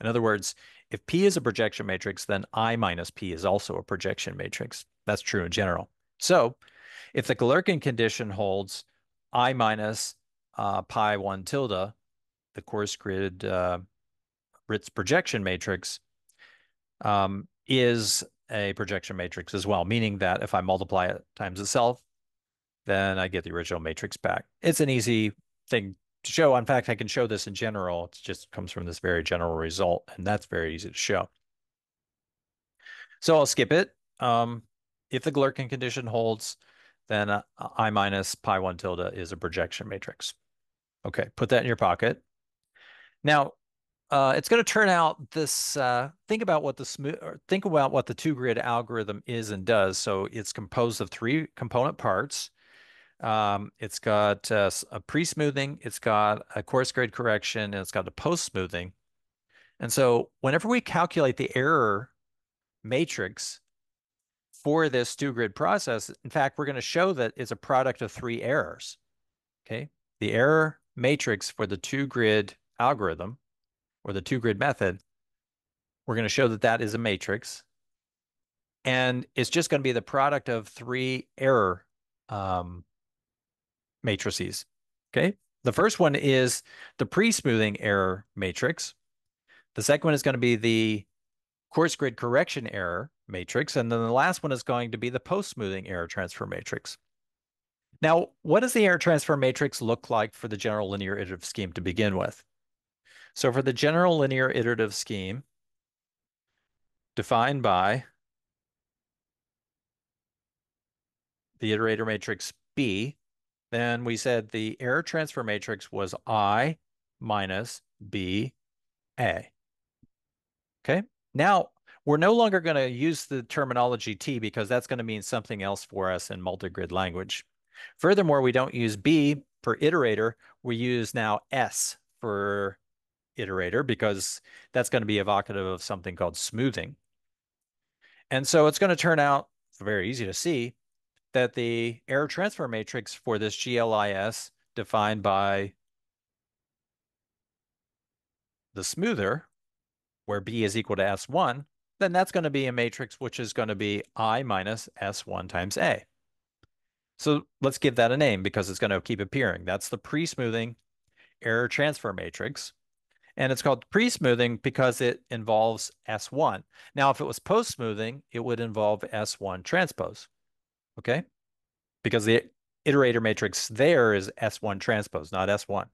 In other words, if P is a projection matrix, then I minus P is also a projection matrix. That's true in general. So if the Galerkin condition holds, I minus uh, pi 1 tilde, the coarse grid uh, Ritz projection matrix, um, is a projection matrix as well, meaning that if I multiply it times itself, then I get the original matrix back. It's an easy thing to show. In fact, I can show this in general. It just comes from this very general result, and that's very easy to show. So I'll skip it. Um, if the Galerkin condition holds, then uh, I minus pi 1 tilde is a projection matrix. Okay, put that in your pocket. Now, uh, it's going to turn out this, uh, think about what the smooth, think about what the two grid algorithm is and does. So it's composed of three component parts. Um, it's got uh, a pre-smoothing, it's got a coarse grid correction, and it's got a post-smoothing. And so whenever we calculate the error matrix for this two grid process, in fact, we're going to show that it's a product of three errors. Okay. The error matrix for the two grid algorithm or the two grid method, we're going to show that that is a matrix. And it's just going to be the product of three error um, matrices. Okay. The first one is the pre-smoothing error matrix. The second one is going to be the coarse grid correction error matrix. And then the last one is going to be the post-smoothing error transfer matrix. Now, what does the error transfer matrix look like for the general linear iterative scheme to begin with? So for the general linear iterative scheme, defined by the iterator matrix B, then we said the error transfer matrix was I minus B A. Okay, now we're no longer going to use the terminology T because that's going to mean something else for us in multigrid language. Furthermore, we don't use B for iterator. We use now S for iterator because that's going to be evocative of something called smoothing. And so it's going to turn out very easy to see that the error transfer matrix for this GLIS defined by the smoother, where B is equal to S1, then that's going to be a matrix which is going to be I minus S1 times A. So let's give that a name because it's going to keep appearing. That's the pre-smoothing error transfer matrix. And it's called pre-smoothing because it involves S1. Now, if it was post-smoothing, it would involve S1 transpose. Okay? Because the iterator matrix there is S1 transpose, not S1.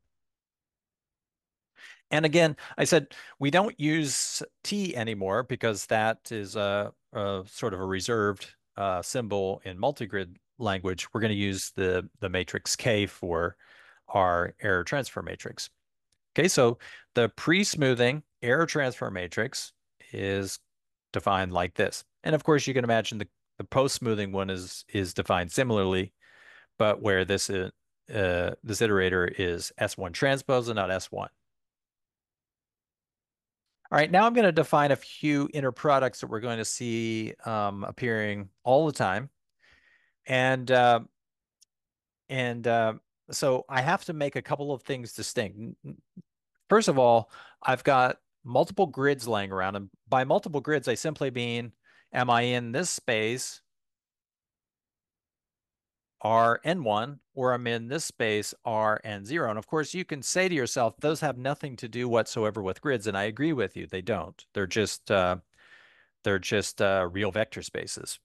And again, I said we don't use T anymore because that is a, a sort of a reserved uh, symbol in multigrid language. We're going to use the, the matrix K for our error transfer matrix. Okay, so the pre-smoothing error transfer matrix is defined like this. And of course, you can imagine the, the post-smoothing one is is defined similarly, but where this is, uh, this iterator is S1 transpose and not S1. All right, now I'm going to define a few inner products that we're going to see um, appearing all the time. And uh, and uh, so I have to make a couple of things distinct. First of all, I've got multiple grids laying around. And by multiple grids, I simply mean, am I in this space Rn1 or I'm in this space Rn0. And of course, you can say to yourself, those have nothing to do whatsoever with grids. And I agree with you. They don't. They're just uh, they're just uh, real vector spaces.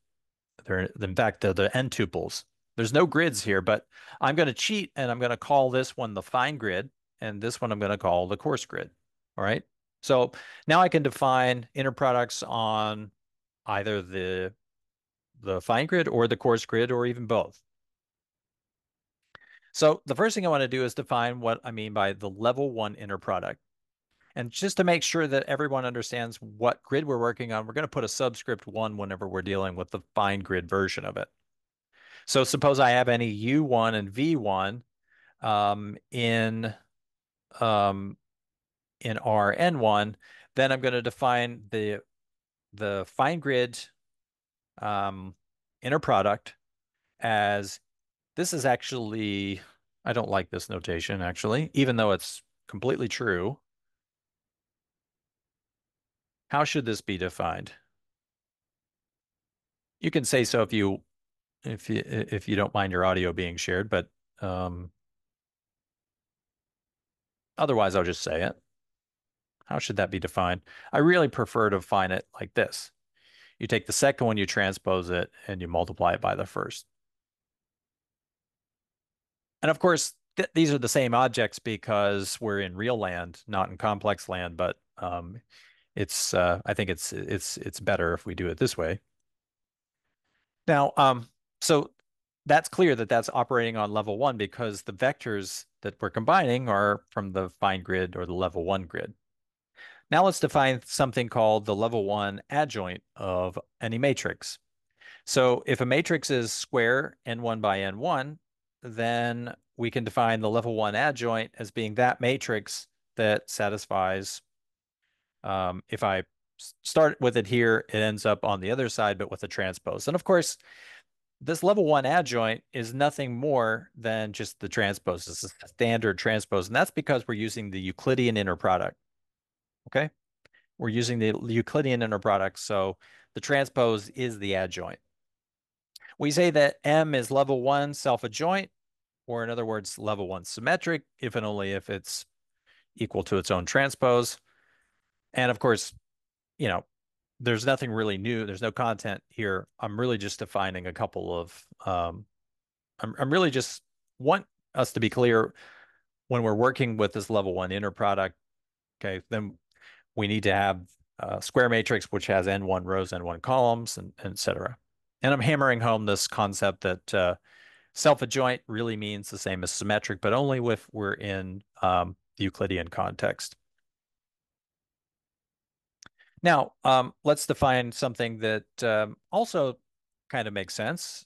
They're in fact they're the n tuples. There's no grids here, but I'm going to cheat and I'm going to call this one the fine grid, and this one I'm going to call the coarse grid. All right. So now I can define inner products on either the the fine grid or the coarse grid or even both. So the first thing I want to do is define what I mean by the level one inner product. And just to make sure that everyone understands what grid we're working on, we're going to put a subscript one whenever we're dealing with the fine grid version of it. So suppose I have any U1 and V1 um, in um, in Rn1, then I'm going to define the the fine grid um, inner product as this is actually, I don't like this notation actually, even though it's completely true. How should this be defined? You can say so if you if you if you don't mind your audio being shared, but um, otherwise I'll just say it. How should that be defined? I really prefer to define it like this. You take the second one, you transpose it, and you multiply it by the first. And of course, th these are the same objects because we're in real land, not in complex land, but um, it's uh, I think it's it's it's better if we do it this way. Now, um, so that's clear that that's operating on level one because the vectors that we're combining are from the fine grid or the level one grid. Now let's define something called the level one adjoint of any matrix. So if a matrix is square n1 by n1, then we can define the level one adjoint as being that matrix that satisfies, um, if I start with it here, it ends up on the other side, but with a transpose. And of course, this level one adjoint is nothing more than just the transpose. It's a standard transpose. And that's because we're using the Euclidean inner product. Okay. We're using the Euclidean inner product. So the transpose is the adjoint. We say that M is level one self-adjoint, or in other words, level one symmetric, if and only if it's equal to its own transpose. And of course, you know, there's nothing really new. There's no content here. I'm really just defining a couple of, um, I'm, I'm really just want us to be clear when we're working with this level one inner product. Okay, then we need to have a square matrix which has n1 rows and one columns and, and etc. And I'm hammering home this concept that uh, self-adjoint really means the same as symmetric, but only if we're in um, Euclidean context. Now, um, let's define something that um, also kind of makes sense,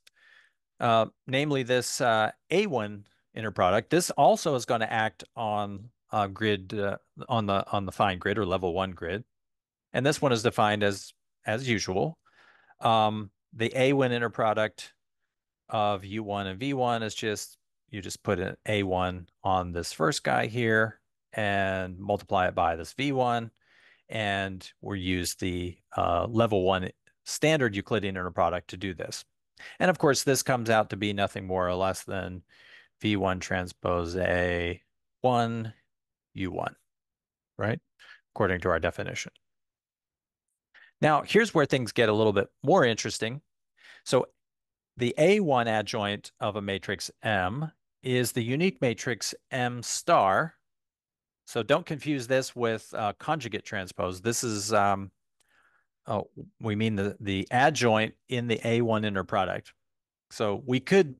uh, namely this uh, A1 inner product. This also is going to act on uh, grid uh, on the on the fine grid or level one grid, and this one is defined as as usual. Um, the A1 inner product of U1 and V1 is just you just put an A1 on this first guy here and multiply it by this V1 and we use the uh, level one standard Euclidean inner product to do this. And of course, this comes out to be nothing more or less than V1 transpose A1 U1, right? According to our definition. Now, here's where things get a little bit more interesting. So the A1 adjoint of a matrix M is the unique matrix M star so don't confuse this with uh, conjugate transpose. This is, um, oh, we mean the, the adjoint in the A1 inner product. So we could,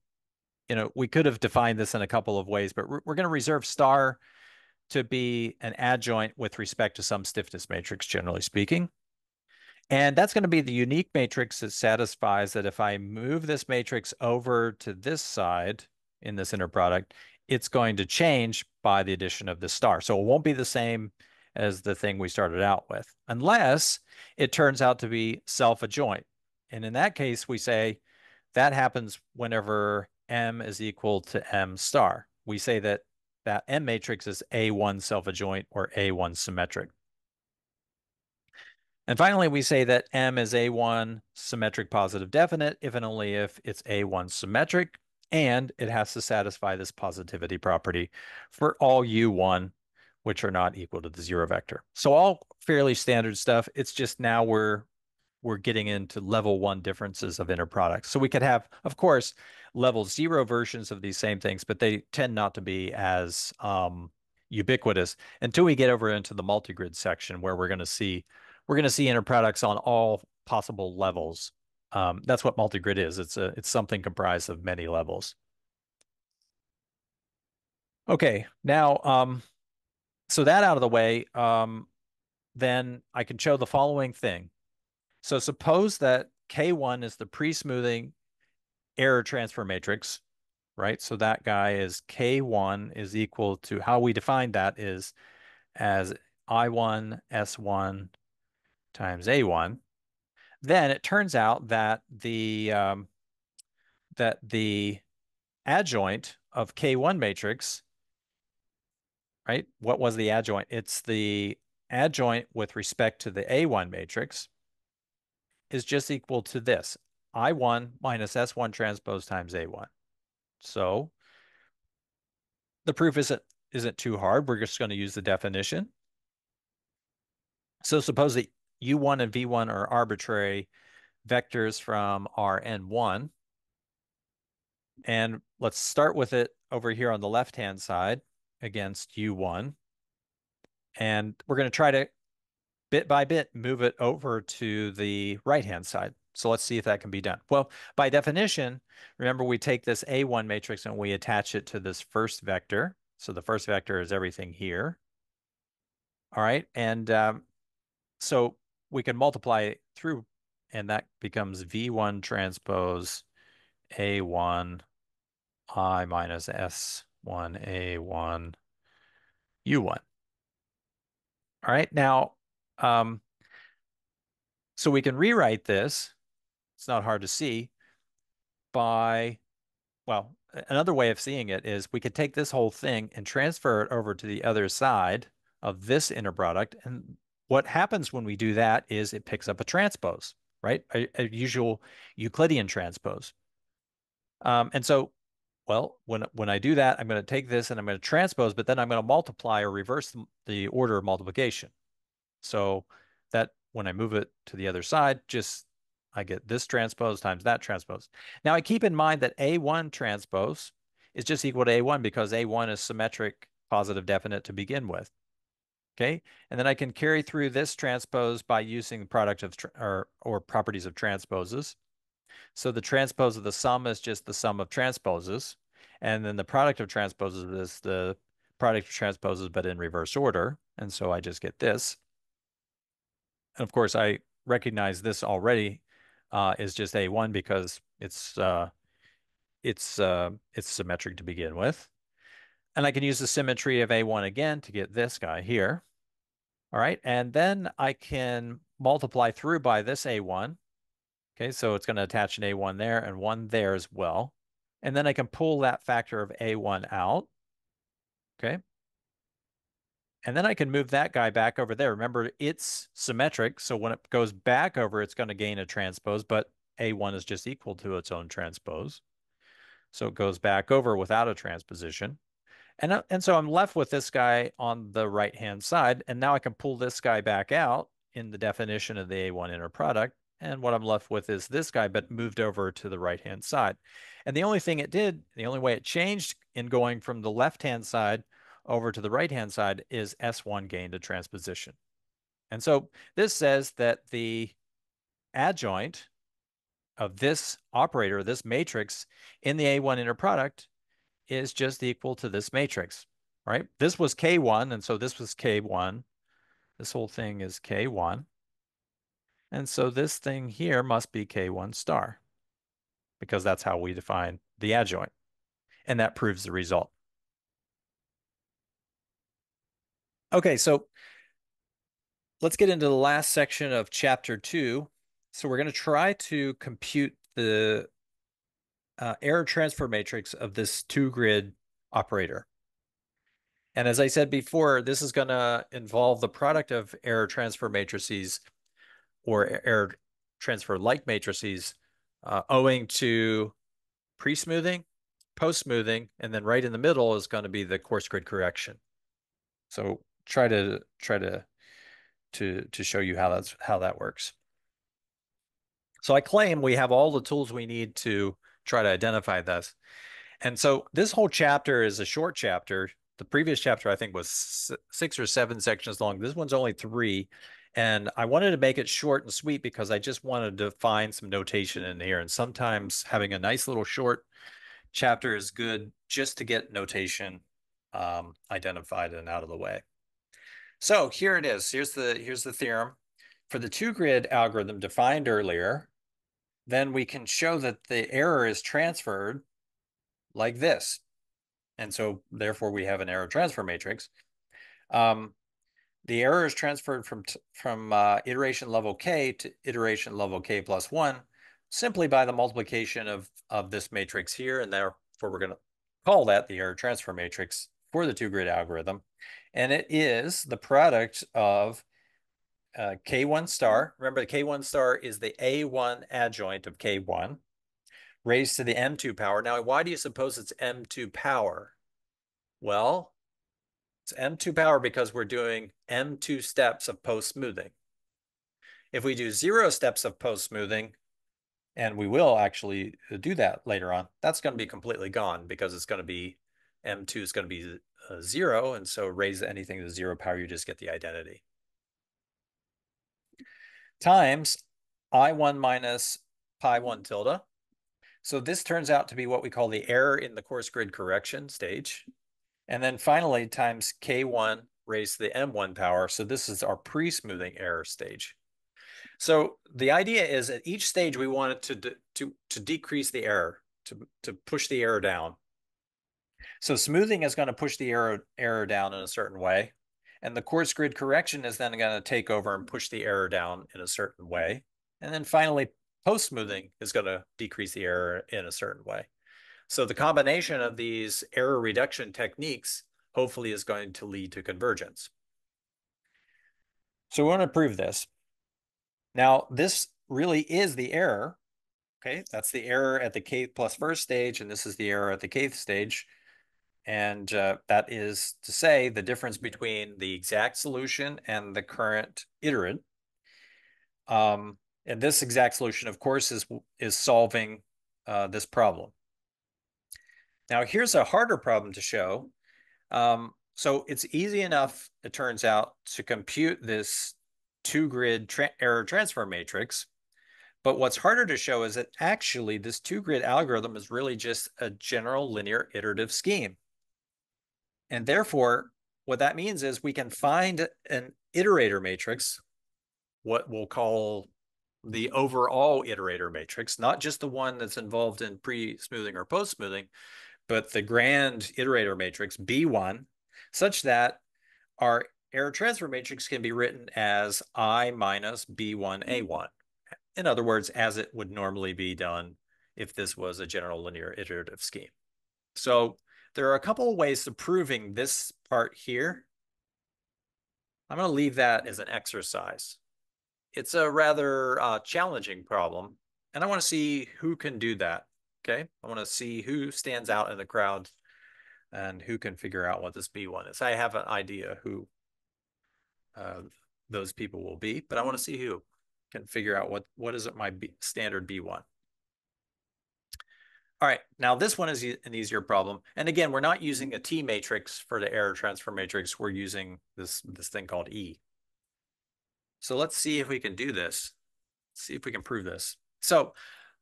you know, we could have defined this in a couple of ways, but we're, we're going to reserve star to be an adjoint with respect to some stiffness matrix, generally speaking. And that's going to be the unique matrix that satisfies that if I move this matrix over to this side in this inner product, it's going to change by the addition of the star. So it won't be the same as the thing we started out with, unless it turns out to be self-adjoint. And in that case, we say that happens whenever M is equal to M star. We say that that M matrix is A1 self-adjoint or A1 symmetric. And finally, we say that M is A1 symmetric positive definite if and only if it's A1 symmetric and it has to satisfy this positivity property for all u1 which are not equal to the zero vector. So all fairly standard stuff. It's just now we're we're getting into level one differences of inner products. So we could have, of course, level zero versions of these same things, but they tend not to be as um, ubiquitous until we get over into the multi-grid section where we're going to see we're going to see inner products on all possible levels um, that's what multi-grid is. It's a it's something comprised of many levels. Okay, now, um, so that out of the way, um, then I can show the following thing. So suppose that K1 is the pre-smoothing error transfer matrix, right? So that guy is K1 is equal to how we define that is as I1 S1 times A1. Then it turns out that the um, that the adjoint of K1 matrix, right? What was the adjoint? It's the adjoint with respect to the A1 matrix is just equal to this, I1 minus S1 transpose times A1. So the proof isn't isn't too hard. We're just going to use the definition. So suppose that U1 and V1 are arbitrary vectors from Rn1. And let's start with it over here on the left-hand side against U1. And we're going to try to bit by bit move it over to the right-hand side. So let's see if that can be done. Well, by definition, remember we take this A1 matrix and we attach it to this first vector. So the first vector is everything here. All right. And um, so we can multiply through and that becomes V1 transpose A1 I minus S1 A1 U1. All right. Now, um, so we can rewrite this it's not hard to see by, well, another way of seeing it is we could take this whole thing and transfer it over to the other side of this inner product. And what happens when we do that is it picks up a transpose, right? A, a usual Euclidean transpose. Um, and so, well, when, when I do that, I'm going to take this and I'm going to transpose, but then I'm going to multiply or reverse the, the order of multiplication. So that when I move it to the other side, just I get this transpose times that transpose. Now I keep in mind that A1 transpose is just equal to A1 because A1 is symmetric positive definite to begin with. Okay, and then I can carry through this transpose by using the product of or, or properties of transposes. So the transpose of the sum is just the sum of transposes. And then the product of transposes is the product of transposes, but in reverse order. And so I just get this. And of course, I recognize this already uh, is just A1 because it's uh, it's uh, it's symmetric to begin with. And I can use the symmetry of A1 again to get this guy here. All right, and then I can multiply through by this A1. Okay, so it's going to attach an A1 there and one there as well. And then I can pull that factor of A1 out. Okay. And then I can move that guy back over there. Remember, it's symmetric. So when it goes back over, it's going to gain a transpose, but A1 is just equal to its own transpose. So it goes back over without a transposition. And, and so I'm left with this guy on the right-hand side. And now I can pull this guy back out in the definition of the A1 inner product. And what I'm left with is this guy, but moved over to the right-hand side. And the only thing it did, the only way it changed in going from the left-hand side over to the right-hand side is S1 gained a transposition. And so this says that the adjoint of this operator, this matrix in the A1 inner product is just equal to this matrix, right? This was K1, and so this was K1. This whole thing is K1. And so this thing here must be K1 star because that's how we define the adjoint. And that proves the result. Okay, so let's get into the last section of chapter two. So we're going to try to compute the uh, error transfer matrix of this two grid operator. And as I said before, this is going to involve the product of error transfer matrices or error transfer like matrices uh, owing to pre-smoothing, post-smoothing, and then right in the middle is going to be the coarse grid correction. So try to try to to to show you how that's how that works. So I claim we have all the tools we need to try to identify this. And so this whole chapter is a short chapter. The previous chapter I think was six or seven sections long. This one's only three. And I wanted to make it short and sweet because I just wanted to find some notation in here. And sometimes having a nice little short chapter is good just to get notation um, identified and out of the way. So here it is. Here's the here's the theorem for the two grid algorithm defined earlier. Then we can show that the error is transferred like this. And so therefore we have an error transfer matrix. Um, the error is transferred from, from uh, iteration level k to iteration level k plus 1 simply by the multiplication of, of this matrix here. And therefore, we're going to call that the error transfer matrix for the two-grid algorithm. And it is the product of uh, K1 star. Remember, the K1 star is the A1 adjoint of K1 raised to the M2 power. Now, why do you suppose it's M2 power? Well, it's M2 power because we're doing M2 steps of post-smoothing. If we do zero steps of post-smoothing, and we will actually do that later on, that's going to be completely gone because it's going to be M2 is going to be uh, zero. And so raise anything to zero power, you just get the identity. Times I1 minus pi 1 tilde. So this turns out to be what we call the error in the coarse grid correction stage. And then finally times K1 raised to the M1 power. So this is our pre-smoothing error stage. So the idea is at each stage we want it to, to, to decrease the error, to, to push the error down. So smoothing is going to push the error, error down in a certain way. And the coarse grid correction is then going to take over and push the error down in a certain way. And then finally, post smoothing is going to decrease the error in a certain way. So the combination of these error reduction techniques hopefully is going to lead to convergence. So we want to prove this. Now, this really is the error. Okay, that's the error at the kth plus first stage, and this is the error at the kth stage. And uh, that is to say the difference between the exact solution and the current iterate. Um, and this exact solution, of course, is, is solving uh, this problem. Now, here's a harder problem to show. Um, so it's easy enough, it turns out, to compute this two-grid tra error transfer matrix. But what's harder to show is that actually this two-grid algorithm is really just a general linear iterative scheme. And therefore, what that means is we can find an iterator matrix, what we'll call the overall iterator matrix, not just the one that's involved in pre-smoothing or post-smoothing, but the grand iterator matrix B1, such that our error transfer matrix can be written as I minus B1A1. In other words, as it would normally be done if this was a general linear iterative scheme. So there are a couple of ways of proving this part here. I'm going to leave that as an exercise. It's a rather uh, challenging problem, and I want to see who can do that. Okay, I want to see who stands out in the crowd and who can figure out what this B1 is. I have an idea who uh, those people will be, but I want to see who can figure out what, what is it my B, standard B1. All right, now this one is an easier problem. And again, we're not using a T matrix for the error transfer matrix. We're using this, this thing called E. So let's see if we can do this. Let's see if we can prove this. So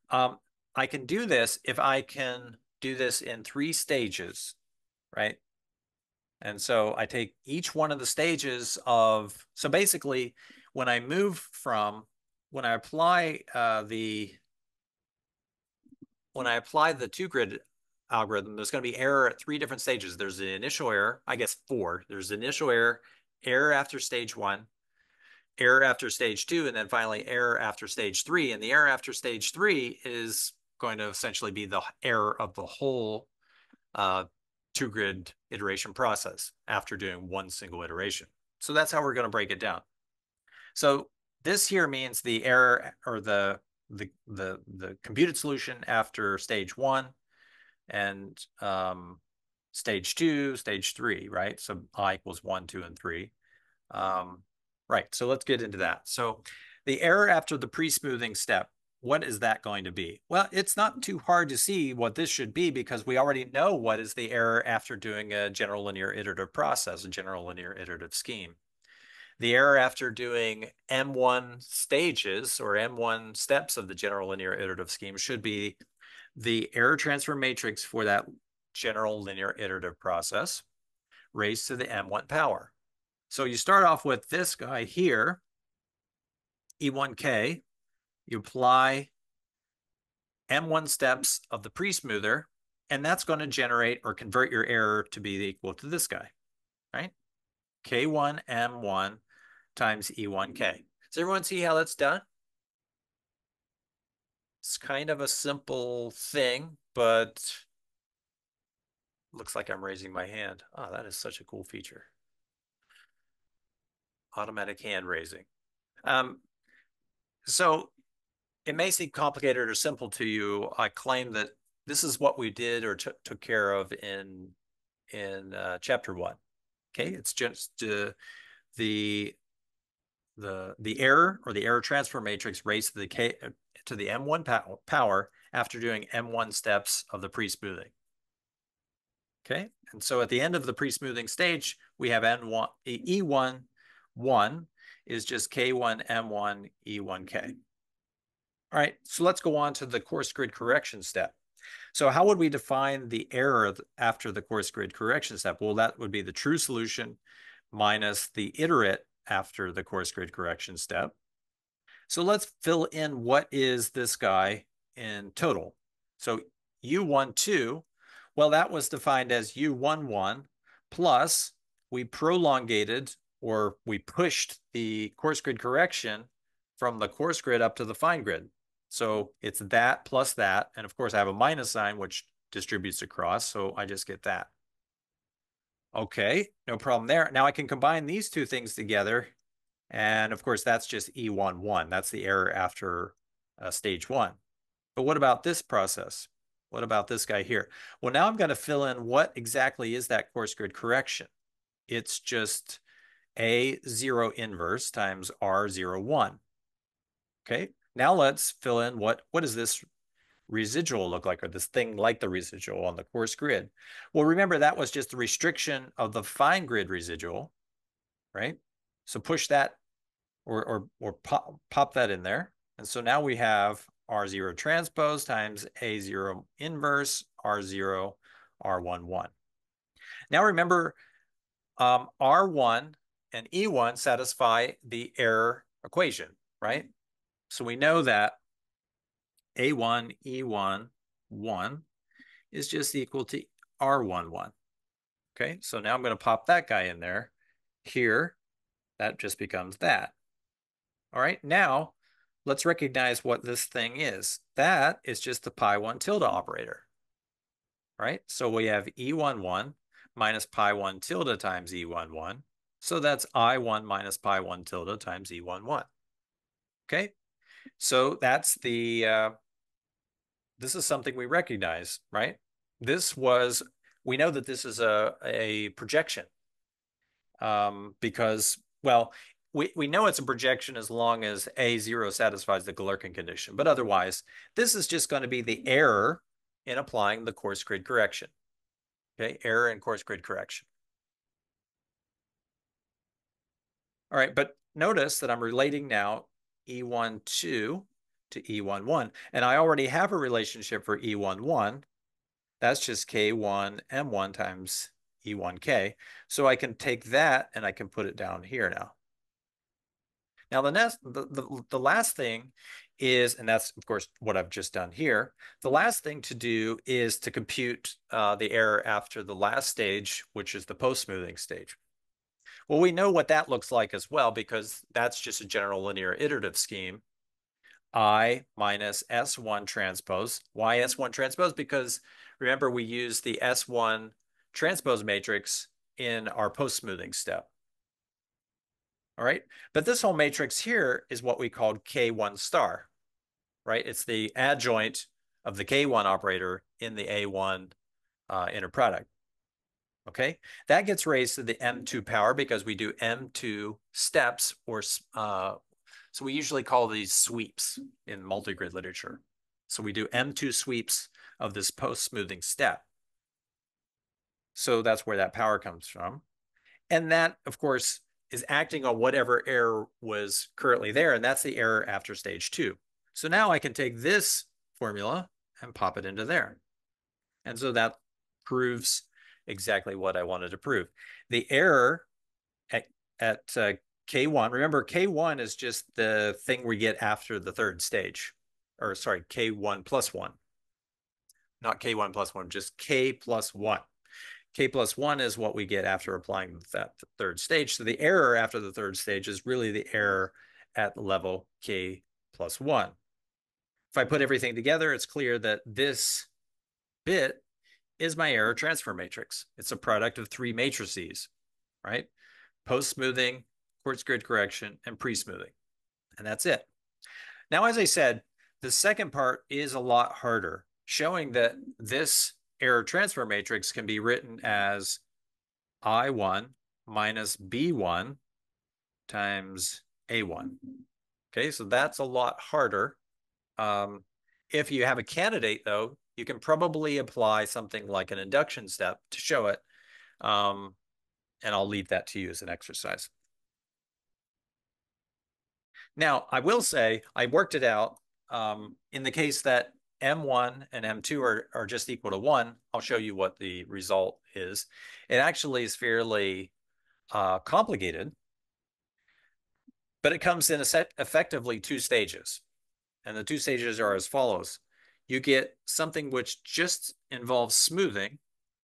um, I can do this if I can do this in three stages, right? And so I take each one of the stages of, so basically when I move from, when I apply uh, the, when I apply the two grid algorithm, there's going to be error at three different stages. There's the initial error, I guess four. There's the initial error, error after stage one, error after stage two, and then finally error after stage three. And the error after stage three is going to essentially be the error of the whole uh, two grid iteration process after doing one single iteration. So that's how we're going to break it down. So this here means the error or the the the the computed solution after stage one and um, stage two, stage three, right? So i equals one, two, and three. Um, right. So let's get into that. So the error after the pre-smoothing step what is that going to be? Well, it's not too hard to see what this should be because we already know what is the error after doing a general linear iterative process, a general linear iterative scheme. The error after doing M1 stages or M1 steps of the general linear iterative scheme should be the error transfer matrix for that general linear iterative process. raised to the M1 power. So you start off with this guy here, E1K, you apply M1 steps of the pre-smoother, and that's going to generate or convert your error to be equal to this guy, right? K1 M1 times E1K. Does everyone see how that's done? It's kind of a simple thing, but looks like I'm raising my hand. Oh, that is such a cool feature. Automatic hand raising. Um, so it may seem complicated or simple to you. I claim that this is what we did or took care of in in uh, chapter one. Okay, it's just uh, the the the error or the error transfer matrix raised to the k uh, to the m1 power after doing m1 steps of the pre-smoothing. Okay, and so at the end of the pre-smoothing stage, we have n1 e1 1 is just k1 m1 e1k. All right, so let's go on to the coarse grid correction step. So how would we define the error after the coarse grid correction step? Well, that would be the true solution minus the iterate after the coarse grid correction step. So let's fill in what is this guy in total. So U12, well, that was defined as U11 plus we prolongated or we pushed the coarse grid correction from the coarse grid up to the fine grid. So it's that plus that. And of course, I have a minus sign, which distributes across. So I just get that. Okay, no problem there. Now I can combine these two things together. And of course, that's just E11. That's the error after uh, stage one. But what about this process? What about this guy here? Well, now I'm going to fill in what exactly is that coarse grid correction. It's just A0 inverse times R01. Okay, now let's fill in what, what is this residual look like, or this thing like the residual on the coarse grid? Well, remember that was just the restriction of the fine grid residual, right? So push that or, or, or pop, pop that in there. And so now we have R0 transpose times A0 inverse, R0, R11. Now remember, um, R1 and E1 satisfy the error equation, right? So we know that A1, E1, 1 is just equal to R1, 1. Okay, so now I'm going to pop that guy in there. Here, that just becomes that. All right, now let's recognize what this thing is. That is just the pi 1 tilde operator. All right, so we have E11 minus pi 1 tilde times E11. So that's I1 minus pi 1 tilde times E11. Okay, so that's the, uh, this is something we recognize, right? This was, we know that this is a, a projection um, because, well, we, we know it's a projection as long as A0 satisfies the Galerkin condition, but otherwise, this is just going to be the error in applying the coarse grid correction. Okay, error in coarse grid correction. All right, but notice that I'm relating now E12 to E11. And I already have a relationship for E11. That's just K1 M1 times E1K. So I can take that and I can put it down here now. Now the next, the, the, the last thing is, and that's of course what I've just done here. The last thing to do is to compute uh, the error after the last stage, which is the post-smoothing stage. Well, we know what that looks like as well, because that's just a general linear iterative scheme. I minus S1 transpose. Why S1 transpose? Because remember, we use the S1 transpose matrix in our post-smoothing step. All right, but this whole matrix here is what we called K1 star, right? It's the adjoint of the K1 operator in the A1 uh, inner product okay? That gets raised to the M2 power because we do M2 steps or, uh, so we usually call these sweeps in multigrid literature. So we do M2 sweeps of this post-smoothing step. So that's where that power comes from. And that, of course, is acting on whatever error was currently there, and that's the error after stage two. So now I can take this formula and pop it into there. And so that proves exactly what I wanted to prove. The error at, at uh, K1, remember K1 is just the thing we get after the third stage, or sorry, K1 plus one, not K1 plus one, just K plus one. K plus one is what we get after applying that third stage. So the error after the third stage is really the error at level K plus one. If I put everything together, it's clear that this bit is my error transfer matrix. It's a product of three matrices, right? Post-smoothing, grid correction, and pre-smoothing. And that's it. Now, as I said, the second part is a lot harder, showing that this error transfer matrix can be written as I1 minus B1 times A1. Okay, so that's a lot harder. Um, if you have a candidate, though, you can probably apply something like an induction step to show it. Um, and I'll leave that to you as an exercise. Now, I will say I worked it out um, in the case that M1 and M2 are, are just equal to 1. I'll show you what the result is. It actually is fairly uh, complicated, but it comes in a set effectively two stages. And the two stages are as follows you get something which just involves smoothing.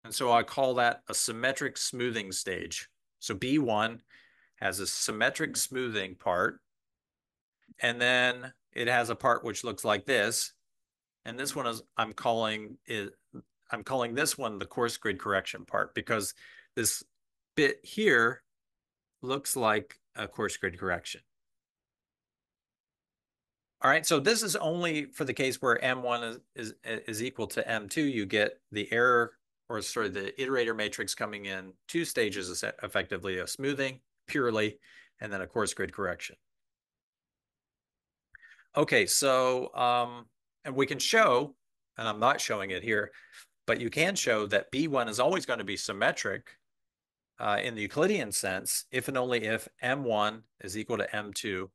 And so I call that a symmetric smoothing stage. So B1 has a symmetric smoothing part. And then it has a part which looks like this. And this one is I'm calling it I'm calling this one the coarse grid correction part because this bit here looks like a coarse grid correction. All right, so this is only for the case where M1 is, is, is equal to M2. You get the error, or sorry, the iterator matrix coming in two stages, effectively a smoothing purely, and then a coarse grid correction. Okay, so, um, and we can show, and I'm not showing it here, but you can show that B1 is always going to be symmetric uh, in the Euclidean sense if and only if M1 is equal to M2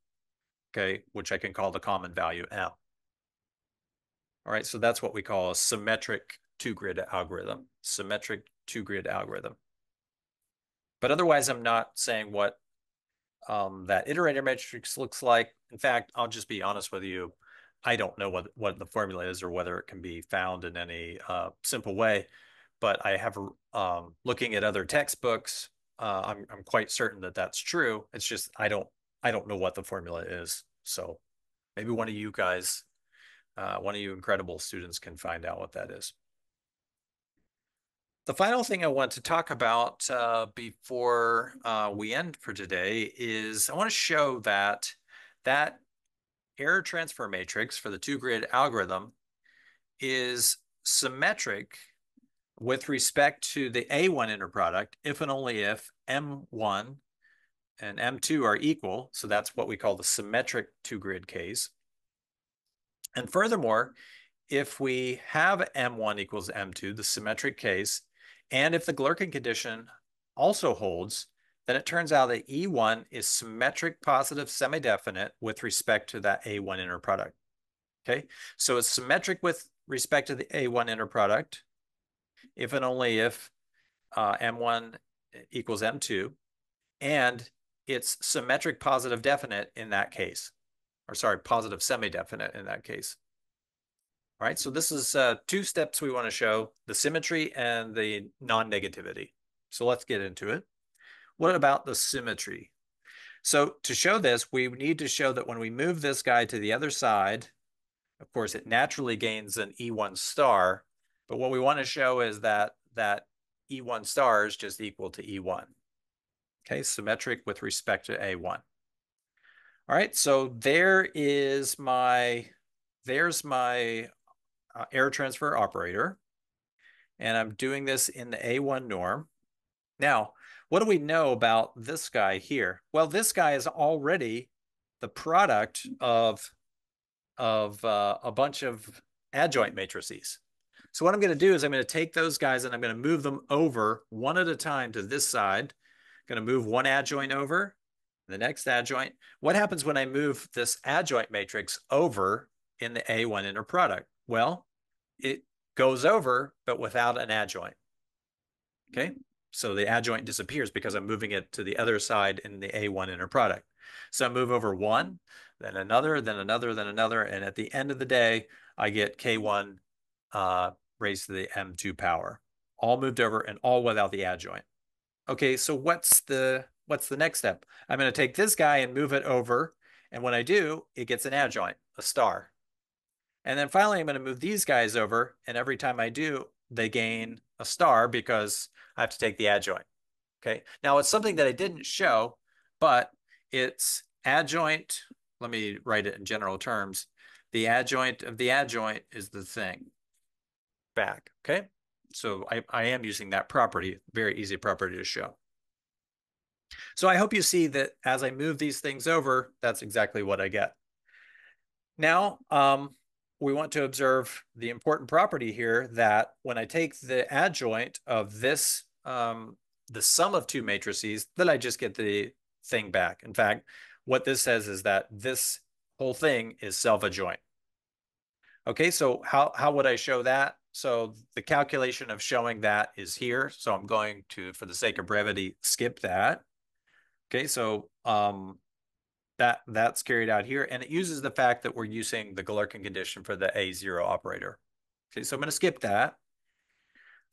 okay, which I can call the common value M. All right, so that's what we call a symmetric two-grid algorithm, symmetric two-grid algorithm. But otherwise, I'm not saying what um, that iterator matrix looks like. In fact, I'll just be honest with you. I don't know what, what the formula is or whether it can be found in any uh, simple way, but I have, um, looking at other textbooks, uh, I'm, I'm quite certain that that's true. It's just, I don't I don't know what the formula is. So maybe one of you guys, uh, one of you incredible students can find out what that is. The final thing I want to talk about uh, before uh, we end for today is I want to show that that error transfer matrix for the two-grid algorithm is symmetric with respect to the A1 inner product if and only if M1 and M2 are equal. So that's what we call the symmetric two-grid case. And furthermore, if we have M1 equals M2, the symmetric case, and if the Galerkin condition also holds, then it turns out that E1 is symmetric positive semi-definite with respect to that A1 inner product. Okay, so it's symmetric with respect to the A1 inner product if and only if uh, M1 equals M2, and it's symmetric positive definite in that case, or sorry, positive semi-definite in that case. All right, so this is uh, two steps we want to show, the symmetry and the non-negativity. So let's get into it. What about the symmetry? So to show this, we need to show that when we move this guy to the other side, of course, it naturally gains an E1 star. But what we want to show is that that E1 star is just equal to E1 okay, symmetric with respect to A1. All right, so there is my, there's my uh, error transfer operator. And I'm doing this in the A1 norm. Now, what do we know about this guy here? Well, this guy is already the product of, of uh, a bunch of adjoint matrices. So what I'm going to do is I'm going to take those guys and I'm going to move them over one at a time to this side I'm going to move one adjoint over, the next adjoint. What happens when I move this adjoint matrix over in the A1 inner product? Well, it goes over, but without an adjoint. Okay, so the adjoint disappears because I'm moving it to the other side in the A1 inner product. So I move over one, then another, then another, then another, and at the end of the day, I get K1 uh, raised to the M2 power, all moved over and all without the adjoint. Okay, so what's the what's the next step? I'm going to take this guy and move it over, and when I do, it gets an adjoint, a star. And then finally, I'm going to move these guys over, and every time I do, they gain a star because I have to take the adjoint. Okay, now it's something that I didn't show, but it's adjoint. Let me write it in general terms. The adjoint of the adjoint is the thing back. Okay, so I, I am using that property, very easy property to show. So I hope you see that as I move these things over, that's exactly what I get. Now, um, we want to observe the important property here that when I take the adjoint of this, um, the sum of two matrices, then I just get the thing back. In fact, what this says is that this whole thing is self-adjoint. Okay, so how, how would I show that? So the calculation of showing that is here. So I'm going to, for the sake of brevity, skip that. Okay, so um, that that's carried out here, and it uses the fact that we're using the Galerkin condition for the A0 operator. Okay, so I'm going to skip that.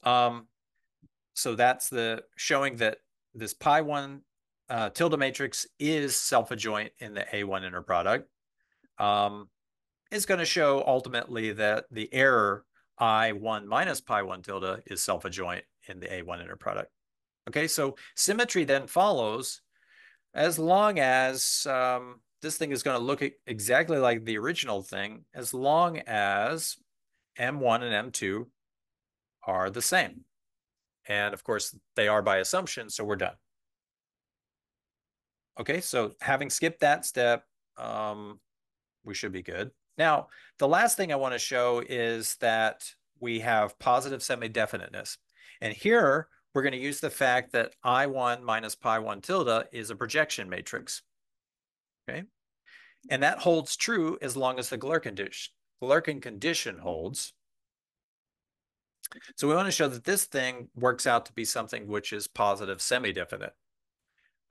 Um, so that's the showing that this pi 1 uh, tilde matrix is self-adjoint in the A1 inner product. Um, is going to show ultimately that the error I1 minus pi 1 tilde is self-adjoint in the A1 inner product. Okay, so symmetry then follows as long as um, this thing is going to look exactly like the original thing, as long as M1 and M2 are the same. And of course, they are by assumption, so we're done. Okay, so having skipped that step, um, we should be good. Now, the last thing I want to show is that we have positive semi-definiteness. And here, we're going to use the fact that I1 minus pi 1 tilde is a projection matrix. Okay. And that holds true as long as the Galerkin condition holds. So we want to show that this thing works out to be something which is positive semi-definite.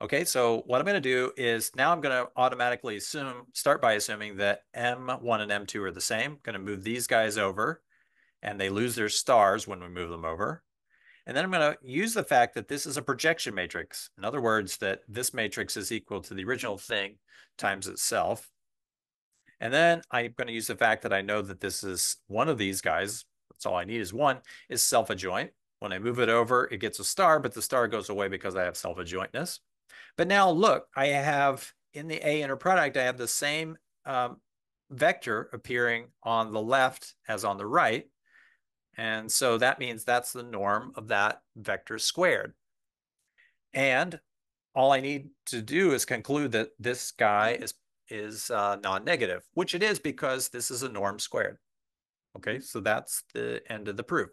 Okay, so what I'm going to do is now I'm going to automatically assume, start by assuming that M1 and M2 are the same. I'm going to move these guys over and they lose their stars when we move them over. And then I'm going to use the fact that this is a projection matrix. In other words, that this matrix is equal to the original thing times itself. And then I'm going to use the fact that I know that this is one of these guys. That's all I need is one, is self-adjoint. When I move it over, it gets a star, but the star goes away because I have self-adjointness. But now look, I have in the A inner product, I have the same um, vector appearing on the left as on the right. And so that means that's the norm of that vector squared. And all I need to do is conclude that this guy is, is uh, non-negative, which it is because this is a norm squared. Okay, so that's the end of the proof.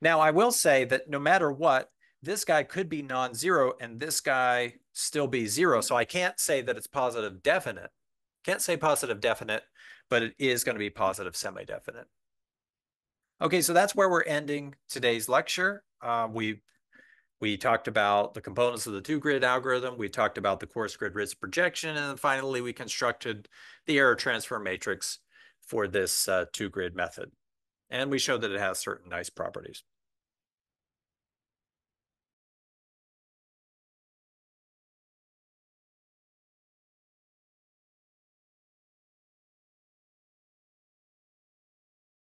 Now, I will say that no matter what, this guy could be non-zero and this guy still be zero. So I can't say that it's positive definite. Can't say positive definite, but it is going to be positive semi-definite. Okay, so that's where we're ending today's lecture. Uh, we we talked about the components of the two-grid algorithm. We talked about the coarse grid Ritz projection. And then finally, we constructed the error transfer matrix for this uh, two-grid method. And we showed that it has certain nice properties.